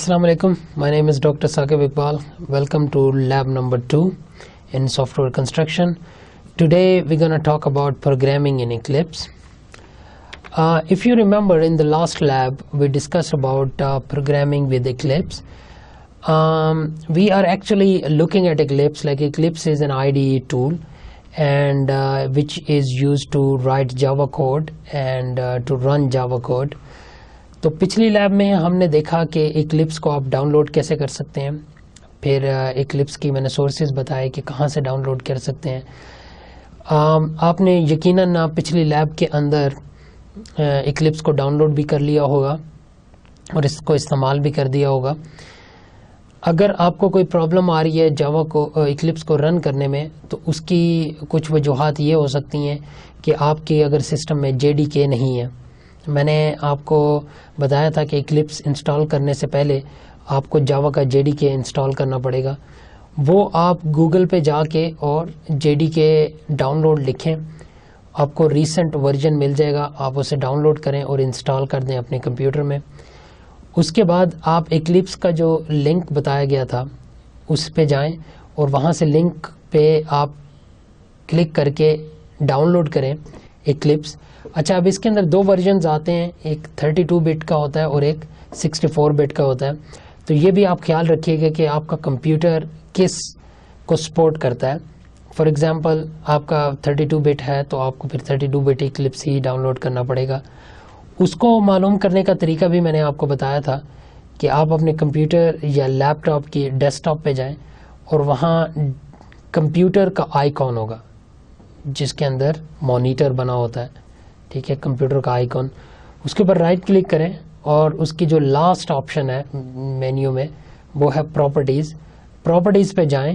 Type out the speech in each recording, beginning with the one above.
Assalamu alaikum. My name is Dr. Saqib Iqbal. Welcome to lab number 2 in software construction. Today we're going to talk about programming in Eclipse. Uh, if you remember in the last lab we discussed about uh, programming with Eclipse. Um, we are actually looking at Eclipse like Eclipse is an IDE tool and uh, which is used to write Java code and to run Java code. تو پچھلی lab میں ہم نے دیکھا کہ eclipse کو آپ down load کیسے کر سکتے ہیں؟ پھر ایکلپس کی میں نے سورسز بتائے کہ کہاں سے ڈاؤن لوڈ کر سکتے ہیں۔ آپ نے یقیناً پچھلی لیب کے اندر ایکلپس کو ڈاؤن لوڈ بھی کر لیا ہوگا اور اس کو استعمال بھی کر دیا ہوگا۔ اگر آپ کو کوئی پرابلم آ رہی ہے جاوا کو ایکلپس کو رن کرنے میں، تو اس کی کچھ وجوہات یہ ہو سکتی ہیں کہ آپ کے اگر سسٹم میں جے ڈی کے نہیں ہے میں نے آپ کو بتایا تھا کہ اکلپس انسٹال کرنے سے پہلے آپ کو جاوا کا جے ڈی کے انسٹال کرنا پڑے گا۔ وہ آپ گوگل پہ جا کے اور J D K download لکھیں۔ آپ کو ریسنٹ ورژن مل جائے گا۔ آپ اسے ڈاؤن لوڈ کریں اور انسٹال کر دیں اپنے کمپیوٹر میں۔ اس کے بعد آپ ایکلپس کا جو لنک بتایا گیا تھا، اس پہ جائیں اور وہاں سے لنک پہ آپ کلک کر کے ڈاؤن لوڈ کریں ایکلپس اچھا اب اس کے اندر دو ورژنز آتے ہیں، ایک 32 بٹ کا ہوتا ہے اور ایک 64 بٹ کا ہوتا ہے۔ تو یہ بھی آپ خیال رکھیے گا کہ آپ کا کمپیوٹر کس کو سپورٹ کرتا ہے۔ فار ایگزامپل آپ کا 32 بٹ ہے تو آپ کو پھر 32 بٹ کلپس ہی ڈاؤن لوڈ کرنا پڑے گا۔ اس کو معلوم کرنے کا طریقہ بھی میں نے آپ کو بتایا تھا کہ آپ اپنے کمپیوٹر یا لیپ ٹاپ کی ڈیسک ٹاپ پہ جائیں اور وہاں کمپیوٹر کا آئیکن ہوگا، جس کے اندر مانیٹر بنا ہوتا ہے۔ ٹھیک ہے، کمپیوٹر کا آئیکن اس کے اوپر رائٹ کلک کریں اور اس کی جو لاسٹ آپشن ہے مینیو میں، وہ ہے پراپرٹیز پراپرٹیز پہ جائیں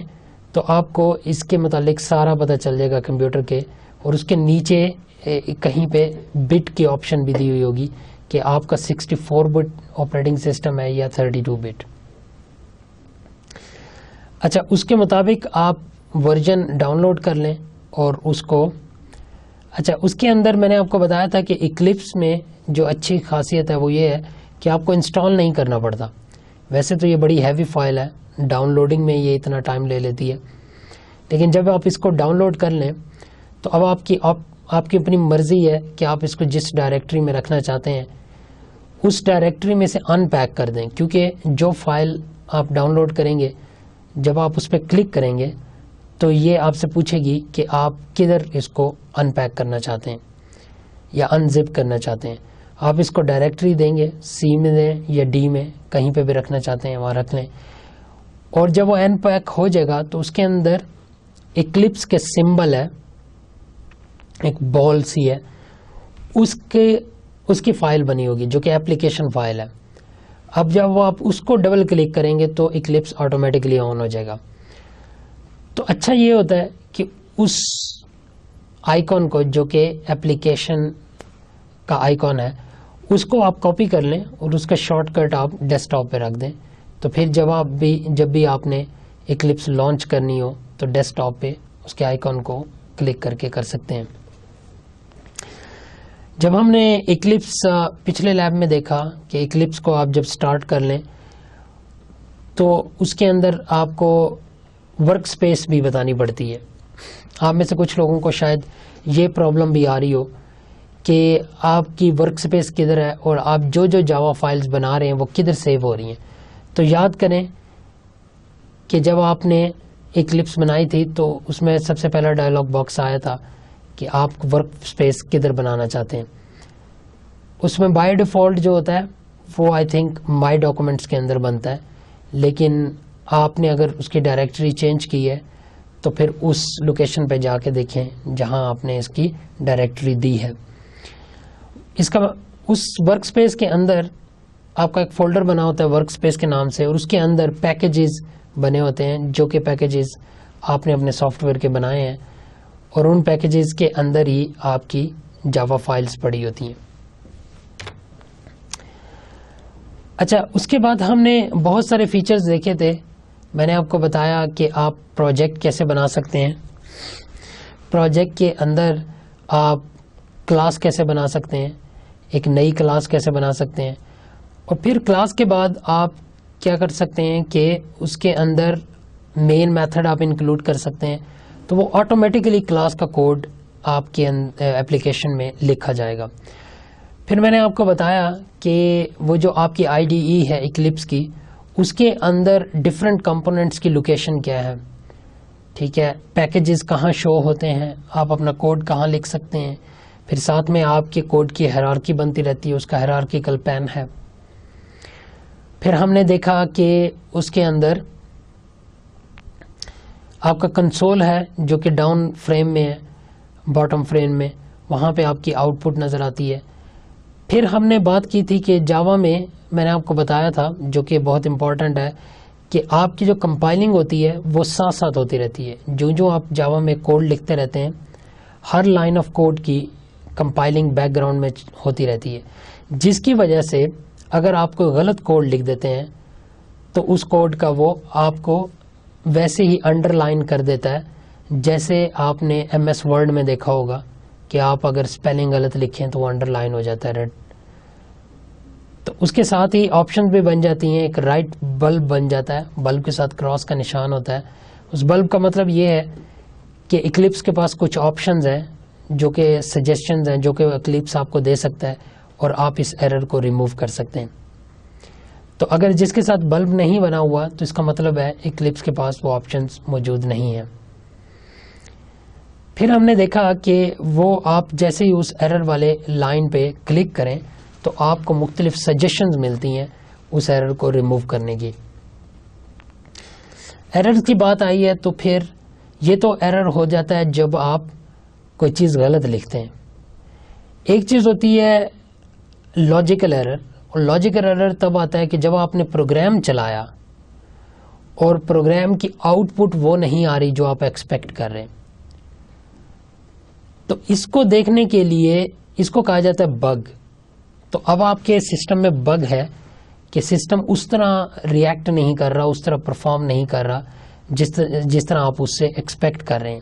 تو آپ کو اس کے متعلق سارا پتہ چل جائے گا کمپیوٹر کے۔ اور اس کے نیچے کہیں پہ بٹ کی آپشن بھی دی ہوئی ہوگی کہ آپ کا sixty four bit operating system ہے یا تھرٹی ٹو بٹ اچھا اس کے مطابق آپ ورژن ڈاؤن لوڈ کر لیں اور اس کو اچھا اس کے اندر میں نے آپ کو بتایا تھا کہ اکلپس میں جو اچھی خاصیت ہے وہ یہ ہے کہ آپ کو انسٹال نہیں کرنا پڑتا۔ ویسے تو یہ بڑی ہیوی فائل ہے ڈاؤن لوڈنگ میں یہ اتنا ٹائم لے لیتی ہے۔ لیکن جب آپ اس کو ڈاؤن لوڈ کر لیں، تو اب آپ کی آپ آپ کی اپنی مرضی ہے کہ آپ اس کو جس ڈائریکٹری میں رکھنا چاہتے ہیں، اس ڈائریکٹری میں سے ان پیک کر دیں۔ کیونکہ جو فائل آپ ڈاؤن لوڈ کریں گے، جب آپ اس پہ کلک کریں گے تو یہ آپ سے پوچھے گی کہ آپ کدھر اس کو ان پیک کرنا چاہتے ہیں یا ان زپ کرنا چاہتے ہیں۔ آپ اس کو ڈائریکٹری دیں گے سی میں دیں یا ڈی میں، کہیں پہ بھی رکھنا چاہتے ہیں، وہاں رکھ لیں۔ اور جب وہ ان پیک ہو جائے گا تو اس کے اندر اکلپس کے سمبل ہے، ایک بال سی ہے۔ اس کے، اس کی فائل بنی ہوگی جو کہ اپلیکیشن فائل ہے۔ اب جب وہ آپ اس کو ڈبل کلک کریں گے تو اکلپس آٹومیٹکلی آن ہو جائے گا۔ تو اچھا یہ ہوتا ہے کہ اس آئیکن کو جو کہ اپلیکیشن کا آئیکن ہے، اس کو آپ کاپی کر لیں اور اس کا شارٹ کٹ آپ ڈیسک ٹاپ پہ رکھ دیں۔ تو پھر جب آپ بھی، جب بھی آپ نے اکلپس لانچ کرنی ہو، تو ڈیسک ٹاپ پہ اس کے آئیکن کو کلک کر کے کر سکتے ہیں۔ جب ہم نے اکلپس پچھلے لیب میں دیکھا کہ اکلپس کو آپ جب سٹارٹ کر لیں، تو اس کے اندر آپ کو ورک سپیس بھی بتانی پڑتی ہے۔ آپ میں سے کچھ لوگوں کو شاید یہ پرابلم بھی آ رہی ہو کہ آپ کی ورک سپیس کدھر ہے اور آپ جو جو جاوا فائلز بنا رہے ہیں وہ کدھر سیو ہو رہی ہیں۔ تو یاد کریں کہ جب آپ نے ایک کلپس بنائی تھی تو اس میں سب سے پہلا ڈائلاگ باکس آیا تھا کہ آپ ورک سپیس کدھر بنانا چاہتے ہیں۔ اس میں بائی ڈیفالٹ جو ہوتا ہے وہ آئی تھنک مائی ڈاکومنٹس کے اندر بنتا ہے، لیکن آپ نے اگر اس کی ڈائریکٹری چینج کی ہے، تو پھر اس لوکیشن پہ جا کے دیکھیں جہاں آپ نے اس کی ڈائریکٹری دی ہے۔ اس کا اس ورک سپیس کے اندر آپ کا ایک فولڈر بنا ہوتا ہے ورک سپیس کے نام سے، اور اس کے اندر پیکیجز بنے ہوتے ہیں، جو کہ پیکیجز آپ نے اپنے سافٹ ویئر کے بنائے ہیں، اور ان پیکیجز کے اندر ہی آپ کی جاوا فائلز پڑی ہوتی ہیں۔ اچھا اس کے بعد ہم نے بہت سارے فیچرز دیکھے تھے۔ میں نے آپ کو بتایا کہ آپ پروجیکٹ کیسے بنا سکتے ہیں۔ پروجیکٹ کے اندر آپ کلاس کیسے بنا سکتے ہیں، ایک نئی کلاس کیسے بنا سکتے ہیں۔ اور پھر کلاس کے بعد آپ کیا کر سکتے ہیں کہ اس کے اندر مین میتھڈ آپ انکلوڈ کر سکتے ہیں، تو وہ آٹومیٹیکلی کلاس کا کوڈ آپ کے اپلیکیشن میں لکھا جائے گا۔ پھر میں نے آپ کو بتایا کہ وہ جو آپ کی آئی ڈی ای ہے اکلپس کی اس کے اندر ڈفرینٹ کمپوننٹس کی لوکیشن کیا ہے؟ ٹھیک ہے پیکیجز کہاں شو ہوتے ہیں؟ آپ اپنا کوڈ کہاں لکھ سکتے ہیں؟ پھر ساتھ میں آپ کے کوڈ کی حرارکی بنتی رہتی ہے، اس کا حرارکیکل پین ہے۔ پھر ہم نے دیکھا کہ اس کے اندر آپ کا کنسول ہے، جو کہ ڈاؤن فریم میں ہے باٹم فریم میں، وہاں پہ آپ کی آؤٹ پٹ نظر آتی ہے۔ پھر ہم نے بات کی تھی کہ جاوا میں میں نے آپ کو بتایا تھا، جو کہ بہت امپورٹنٹ ہے، کہ آپ کی جو کمپائلنگ ہوتی ہے، وہ ساتھ ساتھ ہوتی رہتی ہے۔ جو جو آپ جاوا میں کوڈ لکھتے رہتے ہیں، ہر لائن آف کوڈ کی کمپائلنگ بیک گراؤنڈ میں ہوتی رہتی ہے۔ جس کی وجہ سے اگر آپ کو غلط کوڈ لکھ دیتے ہیں، تو اس کوڈ کا وہ آپ کو ویسے ہی انڈر لائن کر دیتا ہے۔ جیسے آپ نے ایم ایس ورڈ میں دیکھا ہوگا، کہ آپ اگر اسپیلنگ غلط لکھیں تو وہ انڈر لائن ہو جاتا ہے۔ ریڈ تو اس کے ساتھ ہی آپشن بھی بن جاتی ہیں، ایک رائٹ بلب بن جاتا ہے۔ بلب کے ساتھ کراس کا نشان ہوتا ہے۔ اس بلب کا مطلب یہ ہے کہ اکلپس کے پاس کچھ آپشنز ہیں جو کہ سجیشنز ہیں، جو کہ اکلپس آپ کو دے سکتا ہے اور آپ اس ایرر کو ریموو کر سکتے ہیں۔ تو اگر جس کے ساتھ بلب نہیں بنا ہوا، تو اس کا مطلب ہے اکلپس کے پاس وہ آپشنز موجود نہیں ہیں۔ پھر ہم نے دیکھا کہ وہ آپ جیسے ہی اس ایرر والے لائن پہ کلک کریں تو آپ کو مختلف سجیشنز ملتی ہیں اس ایرر کو ریموو کرنے کی۔ ایرر کی بات آئی ہے تو پھر یہ تو ایرر ہو جاتا ہے جب آپ کوئی چیز غلط لکھتے ہیں۔ ایک چیز ہوتی ہے لاجیکل ایرر اور لاجیکل ایرر تب آتا ہے کہ جب آپ نے پروگرام چلایا اور پروگرام کی آؤٹ پٹ وہ نہیں آ رہی جو آپ ایکسپیکٹ کر رہے ہیں۔ تو اس کو دیکھنے کے لیے اس کو کہا جاتا ہے بگ تو اب آپ کے سسٹم میں بگ ہے کہ سسٹم اس طرح ریئیکٹ نہیں کر رہا، اس طرح پرفارم نہیں کر رہا، جس جس طرح آپ اس سے ایکسپیکٹ کر رہے ہیں۔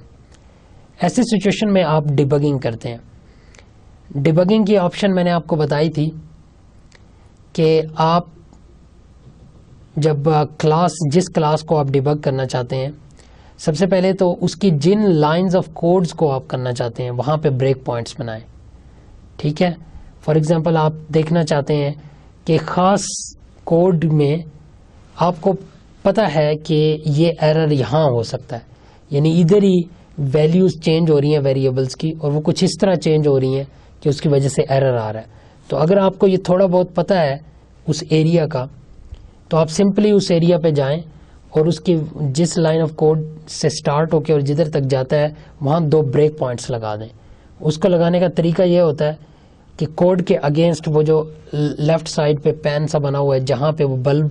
ایسے سچویشن میں آپ ڈبگنگ کرتے ہیں۔ ڈبگنگ کی آپشن میں نے آپ کو بتائی تھی کہ آپ جب کلاس جس کلاس کو آپ ڈبگ کرنا چاہتے ہیں، سب سے پہلے تو اس کی جن لائنز آف کوڈز کو آپ کرنا چاہتے ہیں، وہاں پہ بریک پوائنٹس بنائیں۔ ٹھیک ہے؟ فار ایگزامپل آپ دیکھنا چاہتے ہیں کہ خاص کوڈ میں آپ کو پتا ہے کہ یہ ایرر یہاں ہو سکتا ہے۔ یعنی ادھر ہی ویلیوز چینج ہو رہی ہیں ویریبلس کی اور وہ کچھ اس طرح چینج ہو رہی ہیں کہ اس کی وجہ سے ایرر آ رہا ہے۔ تو اگر آپ کو یہ تھوڑا بہت پتا ہے اس ایریا کا، تو آپ سمپلی اس ایریا پہ جائیں اور اس کی جس لائن آف کوڈ سے سٹارٹ ہو کے اور جدھر تک جاتا ہے، وہاں دو بریک پوائنٹس لگا دیں۔ اس کو لگانے کا طریقہ یہ ہوتا ہے کہ کوڈ کے اگینسٹ وہ جو لیفٹ سائڈ پہ پین سا بنا ہوا ہے، جہاں پہ وہ بلب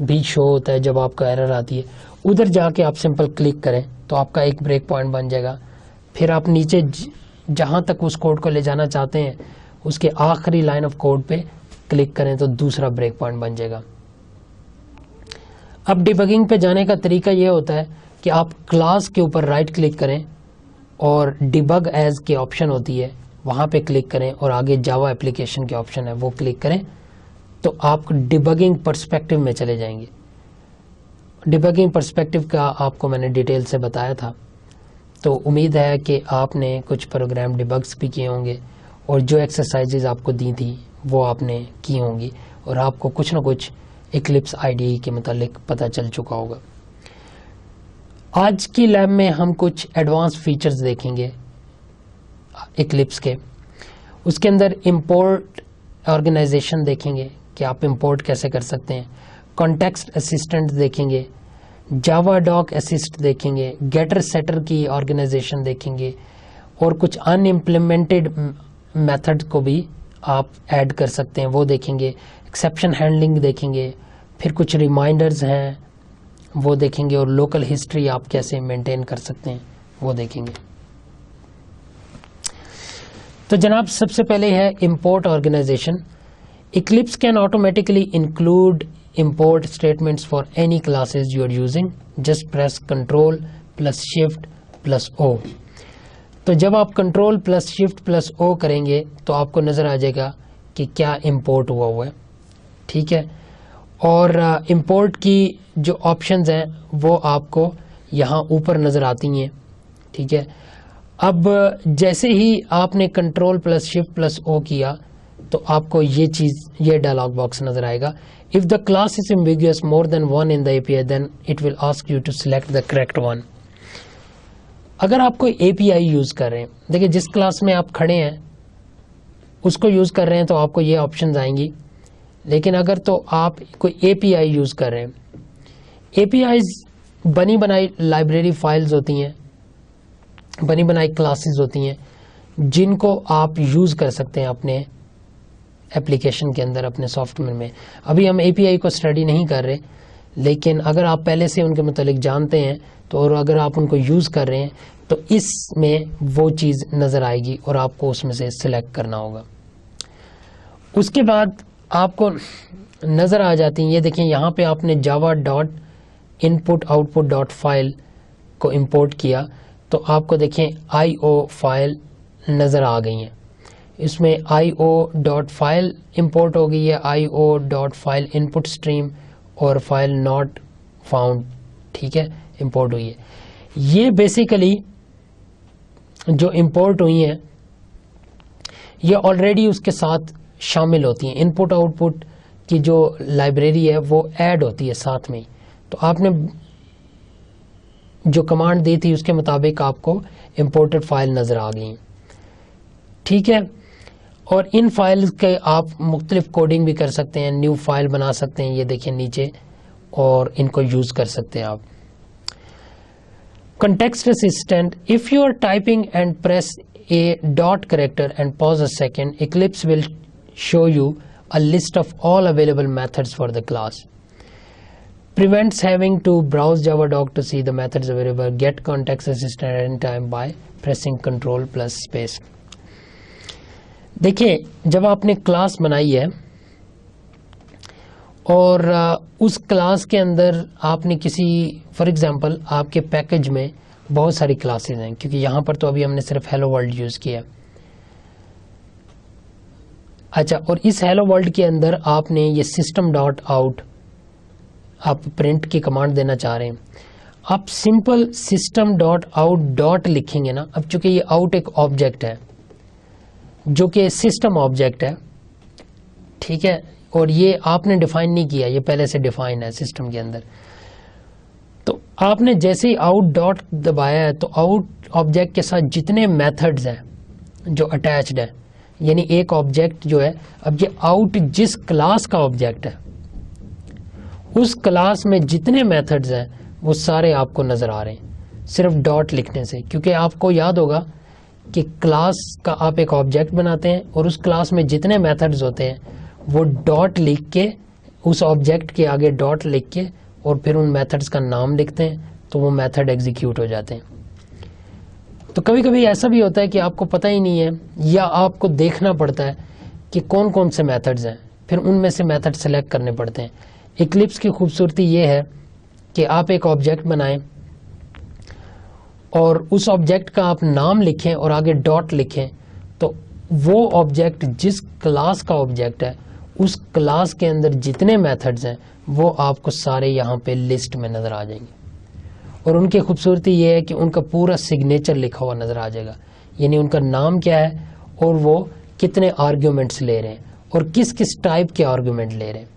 بھی شو ہوتا ہے جب آپ کا ایرر آتی ہے۔ ادھر جا کے آپ سمپل کلک کریں تو آپ کا ایک بریک پوائنٹ بن جائے گا۔ پھر آپ نیچے جہاں تک اس کوڈ کو لے جانا چاہتے ہیں، اس کے آخری لائن آف کوڈ پہ کلک کریں تو دوسرا بریک پوائنٹ بن جائے گا۔ اب ڈیبگنگ پہ جانے کا طریقہ یہ ہوتا ہے کہ آپ کلاس کے اوپر رائٹ کلک کریں اور ڈیبگ ایز کی آپشن ہوتی ہے۔ وہاں پہ کلک کریں اور آگے جاوا اپلیکیشن کے آپشن ہے، وہ کلک کریں تو آپ ڈیبگنگ پرسپیکٹو میں چلے جائیں گے۔ ڈیبگنگ پرسپیکٹو کا آپ کو میں نے ڈیٹیل سے بتایا تھا۔ تو امید ہے کہ آپ نے کچھ پروگرام ڈیبگس بھی کیے ہوں گے اور جو ایکسرسائزز آپ کو دی تھی، وہ آپ نے کی ہوں گی اور آپ کو کچھ نہ کچھ اکلپس آئی ڈی کے متعلق پتہ چل چکا ہوگا۔ آج کی لیب میں ہم کچھ ایڈوانس فیچرز دیکھیں گے۔ اکلپس کے۔ اس کے اندر امپورٹ آرگنائزیشن دیکھیں گے کہ آپ امپورٹ کیسے کر سکتے ہیں۔ کانٹیکسٹ اسسٹنٹ دیکھیں گے۔ جاوا ڈاک اسسٹ دیکھیں گے۔ گیٹر سیٹر کی آرگنائزیشن دیکھیں گے۔ اور کچھ ان امپلیمنٹڈ میتھڈ کو بھی آپ ایڈ کر سکتے ہیں۔ وہ دیکھیں گے۔ ایکسیپشن ہینڈلنگ دیکھیں گے۔ پھر کچھ ریمائنڈرز ہیں۔ وہ دیکھیں گے اور لوکل ہسٹری آپ کیسے مینٹین کر سکتے ہیں۔ وہ دیکھیں گے۔ تو جناب، سب سے پہلے ہے import organization Eclipse can automatically include import statements for any classes you are using just press control plus shift plus O تو جب آپ control plus shift plus O کریں گے، تو آپ کو نظر آ جائے گا کہ کیا امپورٹ ہوا ہوا ہے۔ ٹھیک ہے؟ اور امپورٹ کی جو آپشنز ہیں، وہ آپ کو یہاں اوپر نظر آتی ہیں۔ ٹھیک ہے؟ اب جیسے ہی آپ نے control plus shift plus O کیا تو آپ کو یہ چیز، یہ ڈائلاگ باکس نظر آئے گا۔ If the class is ambiguous more than one in the A P I then it will ask you to select the correct one اگر آپ کوئی اے پی آئی یوز کر رہے ہیں، دیکھیں جس کلاس میں آپ کھڑے ہیں، اس کو یوز کر رہے ہیں تو آپ کو یہ آپشنز آئیں گی۔ لیکن اگر تو آپ کوئی اے پی آئی یوز کر رہے ہیں اے پی آئیز بنی بنائی لائبریری فائلز ہوتی ہیں۔ بنی بنائی کلاسز ہوتی ہیں، جن کو آپ یوز کر سکتے ہیں اپنے اپلیکیشن کے اندر، اپنے سافٹ ویئر میں۔ ابھی ہم اے پی آئی کو اسٹڈی نہیں کر رہے، لیکن اگر آپ پہلے سے ان کے متعلق جانتے ہیں، تو اور اگر آپ ان کو یوز کر رہے ہیں، تو اس میں وہ چیز نظر آئے گی اور آپ کو اس میں سے سلیکٹ کرنا ہوگا۔ اس کے بعد آپ کو نظر آ جاتی ہیں، یہ دیکھیں، یہاں پہ آپ نے Java dot input output dot file کو امپورٹ کیا۔ تو آپ کو دیکھیں آئی او فائل نظر آ گئی ہیں۔ اس میں I O dot file import ہو گئی ہے I O dot file input stream اور فائل ناٹ فاؤنڈ ٹھیک ہے امپورٹ ہوئی ہے۔ یہ بیسیکلی جو امپورٹ ہوئی ہیں، یہ آلریڈی اس کے ساتھ شامل ہوتی ہیں۔ ان پٹ آؤٹ پٹ کی جو لائبریری ہے، وہ ایڈ ہوتی ہے ساتھ میں تو آپ نے جو کمانڈ دی تھی اس کے مطابق آپ کو امپورٹڈ فائل نظر آ گئی ٹھیک ہے؟ اور ان فائل کے آپ مختلف کوڈنگ بھی کر سکتے ہیں نیو فائل بنا سکتے ہیں، یہ دیکھیں نیچے، اور ان کو یوز کر سکتے ہیں آپ۔ Context assistant if you are typing and press a dot character and pause a second Eclipse will show you a list of all available methods for the class. Prevents having to browse JavaDoc to see the methods available. Get context assistant at any time by pressing control plus space. دیکھیں جب آپ نے class بنائی ہے اور اس class کے اندر آپ نے کسی فار ایگزامپل آپ کے پیکج میں بہت ساری کلاسز ہیں کیونکہ یہاں پر تو ابھی ہم نے صرف ہیلو ورلڈ یوز کیا ہے اچھا اور اس ہیلو ورلڈ کے اندر آپ نے یہ سسٹم ڈاٹ آؤٹ آپ پرنٹ کی کمانڈ دینا چاہ رہے ہیں۔ آپ simple system dot out dot لکھیں گے نا۔ اب چونکہ یہ آؤٹ ایک آبجیکٹ ہے، جو کہ سسٹم آبجیکٹ ہے، ٹھیک ہے؟ اور یہ آپ نے ڈیفائن نہیں کیا، یہ پہلے سے ڈیفائن ہے سسٹم کے اندر۔ تو آپ نے جیسے ہی آؤٹ ڈاٹ دبایا ہے، تو آؤٹ آبجیکٹ کے ساتھ جتنے میتھڈز ہیں جو اٹیچڈ ہیں یعنی ایک آبجیکٹ جو ہے، اب یہ آؤٹ جس کلاس کا آبجیکٹ ہے اس کلاس میں جتنے میتھڈز ہیں، وہ سارے آپ کو نظر آ رہے ہیں۔ صرف ڈاٹ لکھنے سے، کیونکہ آپ کو یاد ہوگا کہ کلاس کا آپ ایک آبجیکٹ بناتے ہیں اور اس کلاس میں جتنے میتھڈز ہوتے ہیں، وہ ڈاٹ لکھ کے، اس آبجیکٹ کے آگے ڈاٹ لکھ کے اور پھر ان میتھڈز کا نام لکھتے ہیں، تو وہ میتھڈ ایگزیکیوٹ ہو جاتے ہیں۔ تو کبھی کبھی ایسا بھی ہوتا ہے کہ آپ کو پتہ ہی نہیں ہے، یا آپ کو دیکھنا پڑتا ہے کہ کون کون سے میتھڈز ہیں۔ پھر ان میں سے میتھڈ سلیکٹ کرنے پڑتے ہیں۔ اکلپس کی خوبصورتی یہ ہے کہ آپ ایک آبجیکٹ بنائیں اور اس آبجیکٹ کا آپ نام لکھیں اور آگے ڈاٹ لکھیں تو وہ آبجیکٹ جس کلاس کا آبجیکٹ ہے، اس کلاس کے اندر جتنے میتھڈز ہیں، وہ آپ کو سارے یہاں پہ لسٹ میں نظر آ جائیں گے۔ اور ان کی خوبصورتی یہ ہے کہ ان کا پورا سگنیچر لکھا ہوا نظر آ جائے گا۔ یعنی ان کا نام کیا ہے اور وہ کتنے آرگیومنٹس لے رہے ہیں اور کس کس ٹائپ کے آرگیومنٹ لے رہے ہیں۔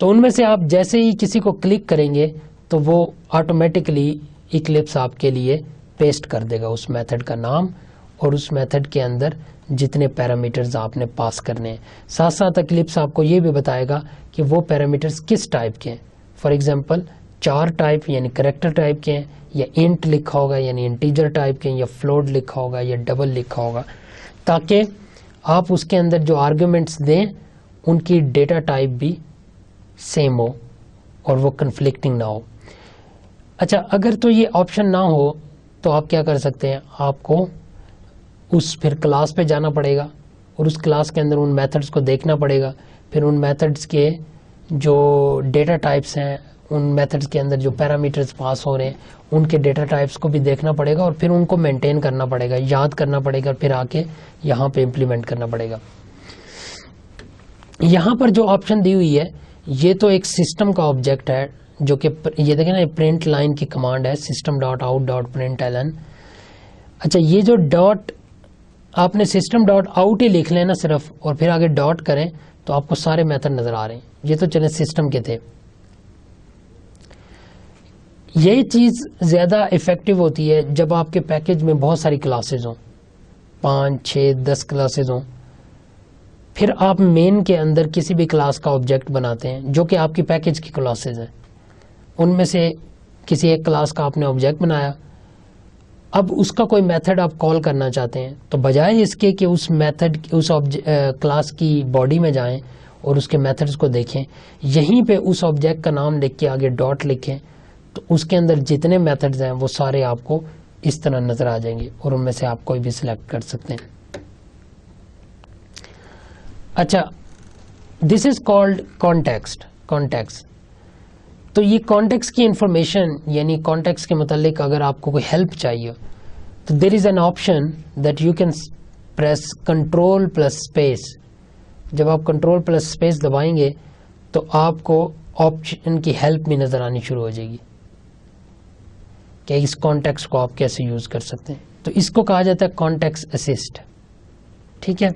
تو ان میں سے آپ جیسے ہی کسی کو کلک کریں گے تو وہ آٹومیٹکلی اکلپس آپ کے لیے پیسٹ کر دے گا اس میتھڈ کا نام اور اس میتھڈ کے اندر جتنے پیرامیٹرز آپ نے پاس کرنے ہیں۔ ساتھ ساتھ اکلپس آپ کو یہ بھی بتائے گا کہ وہ پیرامیٹرز کس ٹائپ کے ہیں۔ فار ایگزامپل چار ٹائپ یعنی کریکٹر ٹائپ کے ہیں یا انٹ لکھا ہوگا یعنی انٹیجر ٹائپ کے ہیں یا فلوڈ لکھا ہوگا یا ڈبل لکھا ہوگا۔ تاکہ آپ اس کے اندر جو آرگومنٹس دیں، ان کی ڈیٹا ٹائپ بھی سیم ہو اور وہ کنفلکٹنگ نہ ہو۔ اچھا اگر تو یہ آپشن نہ ہو، تو آپ کیا کر سکتے ہیں؟ آپ کو اس پھر کلاس پہ جانا پڑے گا اور اس کلاس کے اندر ان میتھڈس کو دیکھنا پڑے گا۔ پھر ان میتھڈس کے جو ڈیٹا ٹائپس ہیں، ان میتھڈس کے اندر جو پیرامیٹرز پاس ہو رہے ہیں، ان کے ڈیٹا ٹائپس کو بھی دیکھنا پڑے گا اور پھر ان کو مینٹین کرنا پڑے گا، یاد کرنا پڑے گا، پھر آ کے یہاں پہ امپلیمنٹ کرنا پڑے گا۔ یہاں پر جو آپشن دی ہوئی ہے یہ تو ایک سسٹم کا آبجیکٹ ہے، جو کہ یہ دیکھیں نا پرنٹ لائن کی کمانڈ ہے system dot out dot print L N اچھا یہ جو ڈاٹ آپ نے سسٹم ڈاٹ آؤٹ ہی لکھ لیں نا صرف، اور پھر آگے ڈاٹ کریں، تو آپ کو سارے میتھڈ نظر آ رہے ہیں۔ یہ تو چلے سسٹم کے تھے۔ یہی چیز زیادہ افیکٹو ہوتی ہے جب آپ کے پیکج میں بہت ساری کلاسز ہوں۔ پانچ، چھ، دس کلاسز ہوں۔ پھر آپ مین کے اندر کسی بھی کلاس کا آبجیکٹ بناتے ہیں، جو کہ آپ کی پیکج کی کلاسز ہیں۔ ان میں سے کسی ایک کلاس کا آپ نے آبجیکٹ بنایا۔ اب اس کا کوئی میتھڈ آپ کال کرنا چاہتے ہیں، تو بجائے اس کے کہ اس میتھڈ اس کلاس کی باڈی میں جائیں اور اس کے میتھڈز کو دیکھیں۔ یہیں پہ اس آبجیکٹ کا نام لکھ کے آگے ڈاٹ لکھیں، تو اس کے اندر جتنے میتھڈز ہیں، وہ سارے آپ کو اس طرح نظر آ جائیں گے اور ان میں سے آپ کوئی بھی سلیکٹ کر سکتے ہیں۔ اچھا this is called context context تو یہ کانٹیکس کی انفارمیشن یعنی کانٹیکس کے متعلق اگر آپ کو کوئی ہیلپ چاہیے، تو there is an option that you can press control plus space جب آپ کنٹرول پلس اسپیس دبائیں گے، تو آپ کو آپشن کی ہیلپ بھی نظر آنی شروع ہو جائے گی۔ کہ اس کانٹیکس کو آپ کیسے یوز کر سکتے ہیں۔ تو اس کو کہا جاتا ہے کانٹیکس اسسٹ ٹھیک ہے؟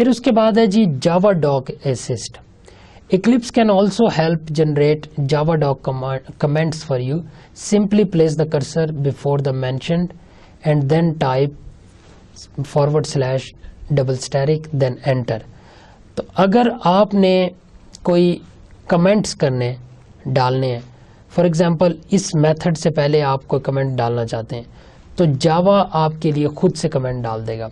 پھر اس کے بعد ہے جی Java doc assist Eclipse can also help generate Java doc comments for you simply place the cursor before the mentioned and then type forward slash double asterisk then enter تو اگر آپ نے کوئی کمنٹس کرنے ڈالنے ہیں فار ایگزامپل اس میتھڈ سے پہلے آپ کوئی کمنٹ ڈالنا چاہتے ہیں، تو جاوا آپ کے لیے خود سے کمنٹ ڈال دے گا۔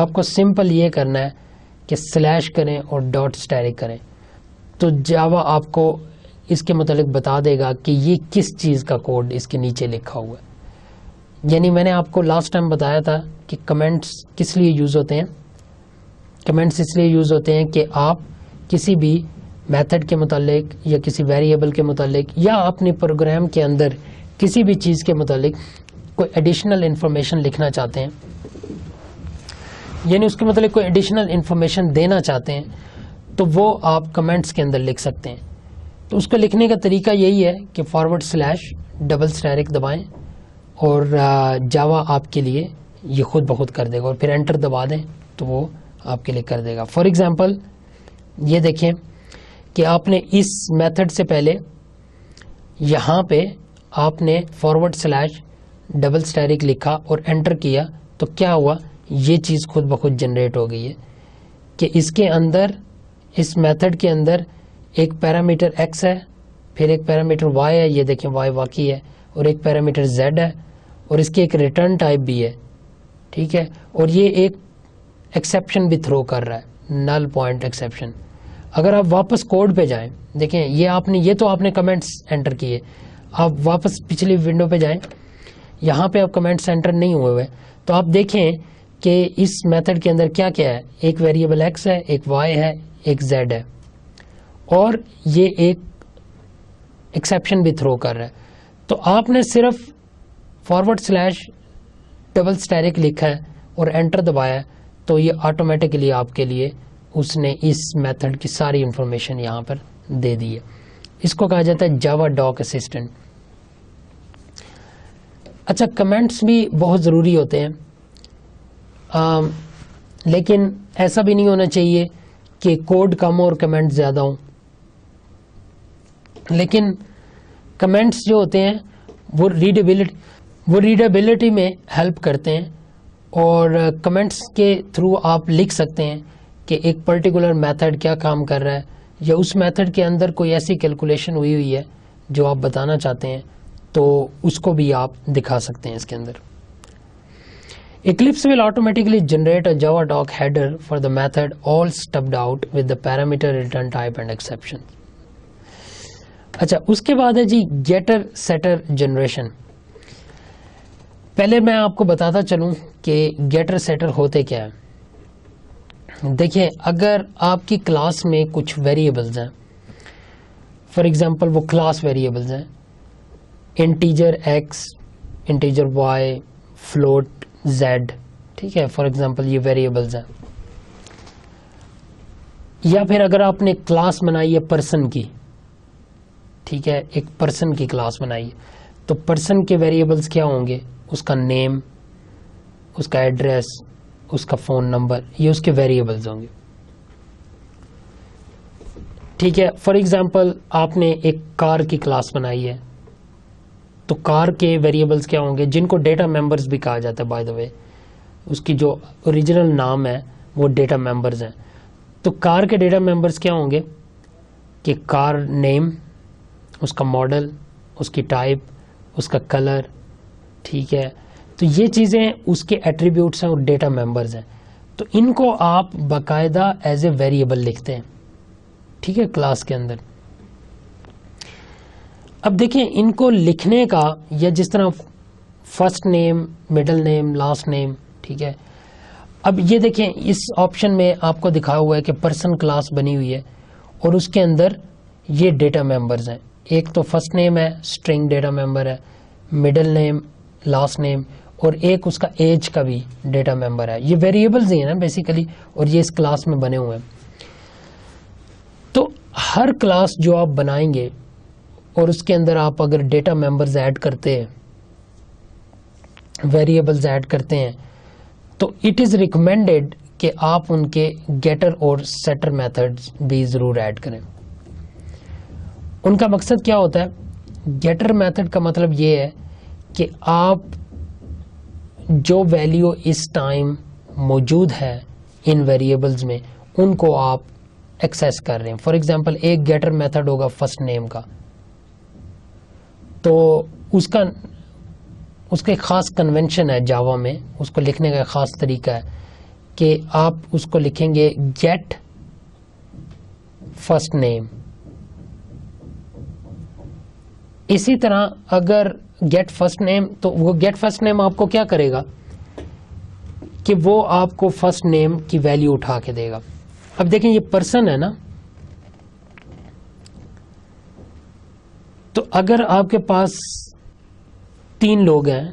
آپ کو سمپل یہ کرنا ہے کہ سلیش کریں اور ڈاٹ اسٹیرک کریں۔ تو جاوا آپ کو اس کے متعلق بتا دے گا کہ یہ کس چیز کا کوڈ اس کے نیچے لکھا ہوا ہے۔ یعنی میں نے آپ کو لاسٹ ٹائم بتایا تھا کہ کمنٹس کس لیے یوز ہوتے ہیں۔ کمنٹس اس لیے یوز ہوتے ہیں کہ آپ کسی بھی میتھڈ کے متعلق یا کسی ویریبل کے متعلق یا اپنی پروگرام کے اندر کسی بھی چیز کے متعلق کوئی ایڈیشنل انفارمیشن لکھنا چاہتے ہیں۔ یعنی اس کے متعلق کوئی ایڈیشنل انفارمیشن دینا چاہتے ہیں، تو وہ آپ کمنٹس کے اندر لکھ سکتے ہیں۔ تو اس کو لکھنے کا طریقہ یہی ہے کہ فارورڈ سلیش ڈبل اسٹیرک دبائیں اور جاوا آپ کے لیے یہ خود بخود کر دے گا اور پھر انٹر دبا دیں تو وہ آپ کے لیے کر دے گا۔ فار ایگزامپل یہ دیکھیں کہ آپ نے اس میتھڈ سے پہلے یہاں پہ آپ نے فارورڈ سلیش ڈبل اسٹیرک لکھا اور انٹر کیا تو کیا ہوا؟ یہ چیز خود بخود جنریٹ ہو گئی ہے کہ اس کے اندر، اس میتھڈ کے اندر ایک پیرامیٹر ایکس ہے، پھر ایک پیرامیٹر وائی ہے، یہ دیکھیں وائی واقعی ہے، اور ایک پیرامیٹر زیڈ ہے، اور اس کی ایک ریٹرن ٹائپ بھی ہے، ٹھیک ہے؟ اور یہ ایک ایکسیپشن بھی تھرو کر رہا ہے نل پوائنٹ ایکسیپشن اگر آپ واپس کوڈ پہ جائیں، دیکھیں، یہ آپ نے، یہ تو آپ نے کمنٹس انٹر کیے۔ آپ واپس پچھلی ونڈو پہ جائیں، یہاں پہ آپ کمنٹس انٹر نہیں ہوئے ہوئے۔ تو آپ دیکھیں کہ اس میتھڈ کے اندر کیا کیا ہے؟ ایک ویریبل ایکس ہے، ایک وائی ہے، ایک زیڈ ہے۔ اور یہ ایک ایکسیپشن بھی تھرو کر رہا ہے۔ تو آپ نے صرف فارورڈ سلیش ڈبل اسٹیرک لکھا ہے اور انٹر دبایا ہے۔ تو یہ آٹومیٹکلی آپ کے لیے اس نے اس میتھڈ کی ساری انفارمیشن یہاں پر دے دی ہے۔ اس کو کہا جاتا ہے جاوا ڈاک اسسٹنٹ اچھا کمنٹس بھی بہت ضروری ہوتے ہیں۔ لیکن ایسا بھی نہیں ہونا چاہیے کہ کوڈ کم اور کمنٹ زیادہ ہوں۔ لیکن کمنٹس جو ہوتے ہیں، وہ ریڈیبلٹی وہ ریڈیبلٹی میں ہیلپ کرتے ہیں اور کمنٹس کے تھرو آپ لکھ سکتے ہیں کہ ایک پرٹیکولر میتھڈ کیا کام کر رہا ہے، یا اس میتھڈ کے اندر کوئی ایسی کیلکولیشن ہوئی ہوئی ہے جو آپ بتانا چاہتے ہیں، تو اس کو بھی آپ دکھا سکتے ہیں اس کے اندر۔ Eclipse will automatically generate a Java doc header for the method all stubbed out with the parameter return type and اچھا اس کے بعد ہے جی گیٹر سیٹر جنریشن پہلے میں آپ کو بتاتا چلوں کہ گیٹر سیٹر ہوتے کیا ہے دیکھیں، اگر آپ کی کلاس میں کچھ ویریبلز ہیں فار ایگزامپل وہ کلاس ویریبلز ہیں۔ Integer X integer Y float Z, ٹھیک ہے؟ فار ایگزامپل یہ ویریبلز ہیں۔ یا پھر اگر آپ نے کلاس بنائی ہے پرسن کی، ٹھیک ہے؟ ایک پرسن کی کلاس بنائی ہے۔ تو پرسن کے ویریبلس کیا ہوں گے؟ اس کا نیم اس کا ایڈریس اس کا فون نمبر یہ اس کے ویریبلز ہوں گے۔ ٹھیک ہے؟ فار ایگزامپل آپ نے ایک کار کی کلاس بنائی ہے۔ تو کار کے ویریبلز کیا ہوں گے؟ جن کو ڈیٹا ممبرز بھی کہا جاتا ہے بائی دا وے اس کی جو اوریجنل نام ہے، وہ ڈیٹا ممبرز ہیں۔ تو کار کے ڈیٹا ممبرز کیا ہوں گے؟ کہ کار نیم اس کا ماڈل اس کی ٹائپ اس کا کلر ٹھیک ہے؟ تو یہ چیزیں اس کے ایٹریبیوٹس ہیں اور ڈیٹا ممبرز ہیں۔ تو ان کو آپ باقاعدہ ایز اے ویریبل لکھتے ہیں، ٹھیک ہے کلاس کے اندر۔ اب دیکھیں ان کو لکھنے کا یا جس طرح first name middle name last name ٹھیک ہے۔ اب یہ دیکھیں اس آپشن میں آپ کو دکھا ہوا ہے کہ پرسن کلاس بنی ہوئی ہے اور اس کے اندر یہ ڈیٹا ممبرز ہیں۔ ایک تو فرسٹ نیم ہے اسٹرنگ ڈیٹا ممبر ہے مڈل نیم لاسٹ نیم اور ایک اس کا ایج کا بھی ڈیٹا ممبر ہے۔ یہ ویریبلز ہی ہیں نا بیسیکلی اور یہ اس کلاس میں بنے ہوئے ہیں۔ تو ہر کلاس جو آپ بنائیں گے اور اس کے اندر آپ اگر ڈیٹا ممبرز ایڈ کرتے ہیں ویریبلز ایڈ کرتے ہیں، تو اٹ از ریکمینڈیڈ کہ آپ ان کے گیٹر اور سیٹر میتھڈ بھی ضرور ایڈ کریں۔ ان کا مقصد کیا ہوتا ہے؟ گیٹر میتھڈ کا مطلب یہ ہے کہ آپ جو ویلیو اس ٹائم موجود ہے ان ویریبلز میں، ان کو آپ ایکسیس کر رہے ہیں۔ فار ایگزامپل ایک گیٹر میتھڈ ہوگا فرسٹ نیم کا۔ تو اس کا اس کا ایک خاص کنونشن ہے جاوا میں۔ اس کو لکھنے کا ایک خاص طریقہ ہے کہ آپ اس کو لکھیں گے گیٹ فرسٹ نیم اسی طرح اگر گیٹ فرسٹ نیم تو وہ گیٹ فرسٹ نیم آپ کو کیا کرے گا؟ کہ وہ آپ کو فرسٹ نیم کی ویلیو اٹھا کے دے گا۔ اب دیکھیں یہ پرسن ہے نا۔ تو اگر آپ کے پاس تین لوگ ہیں،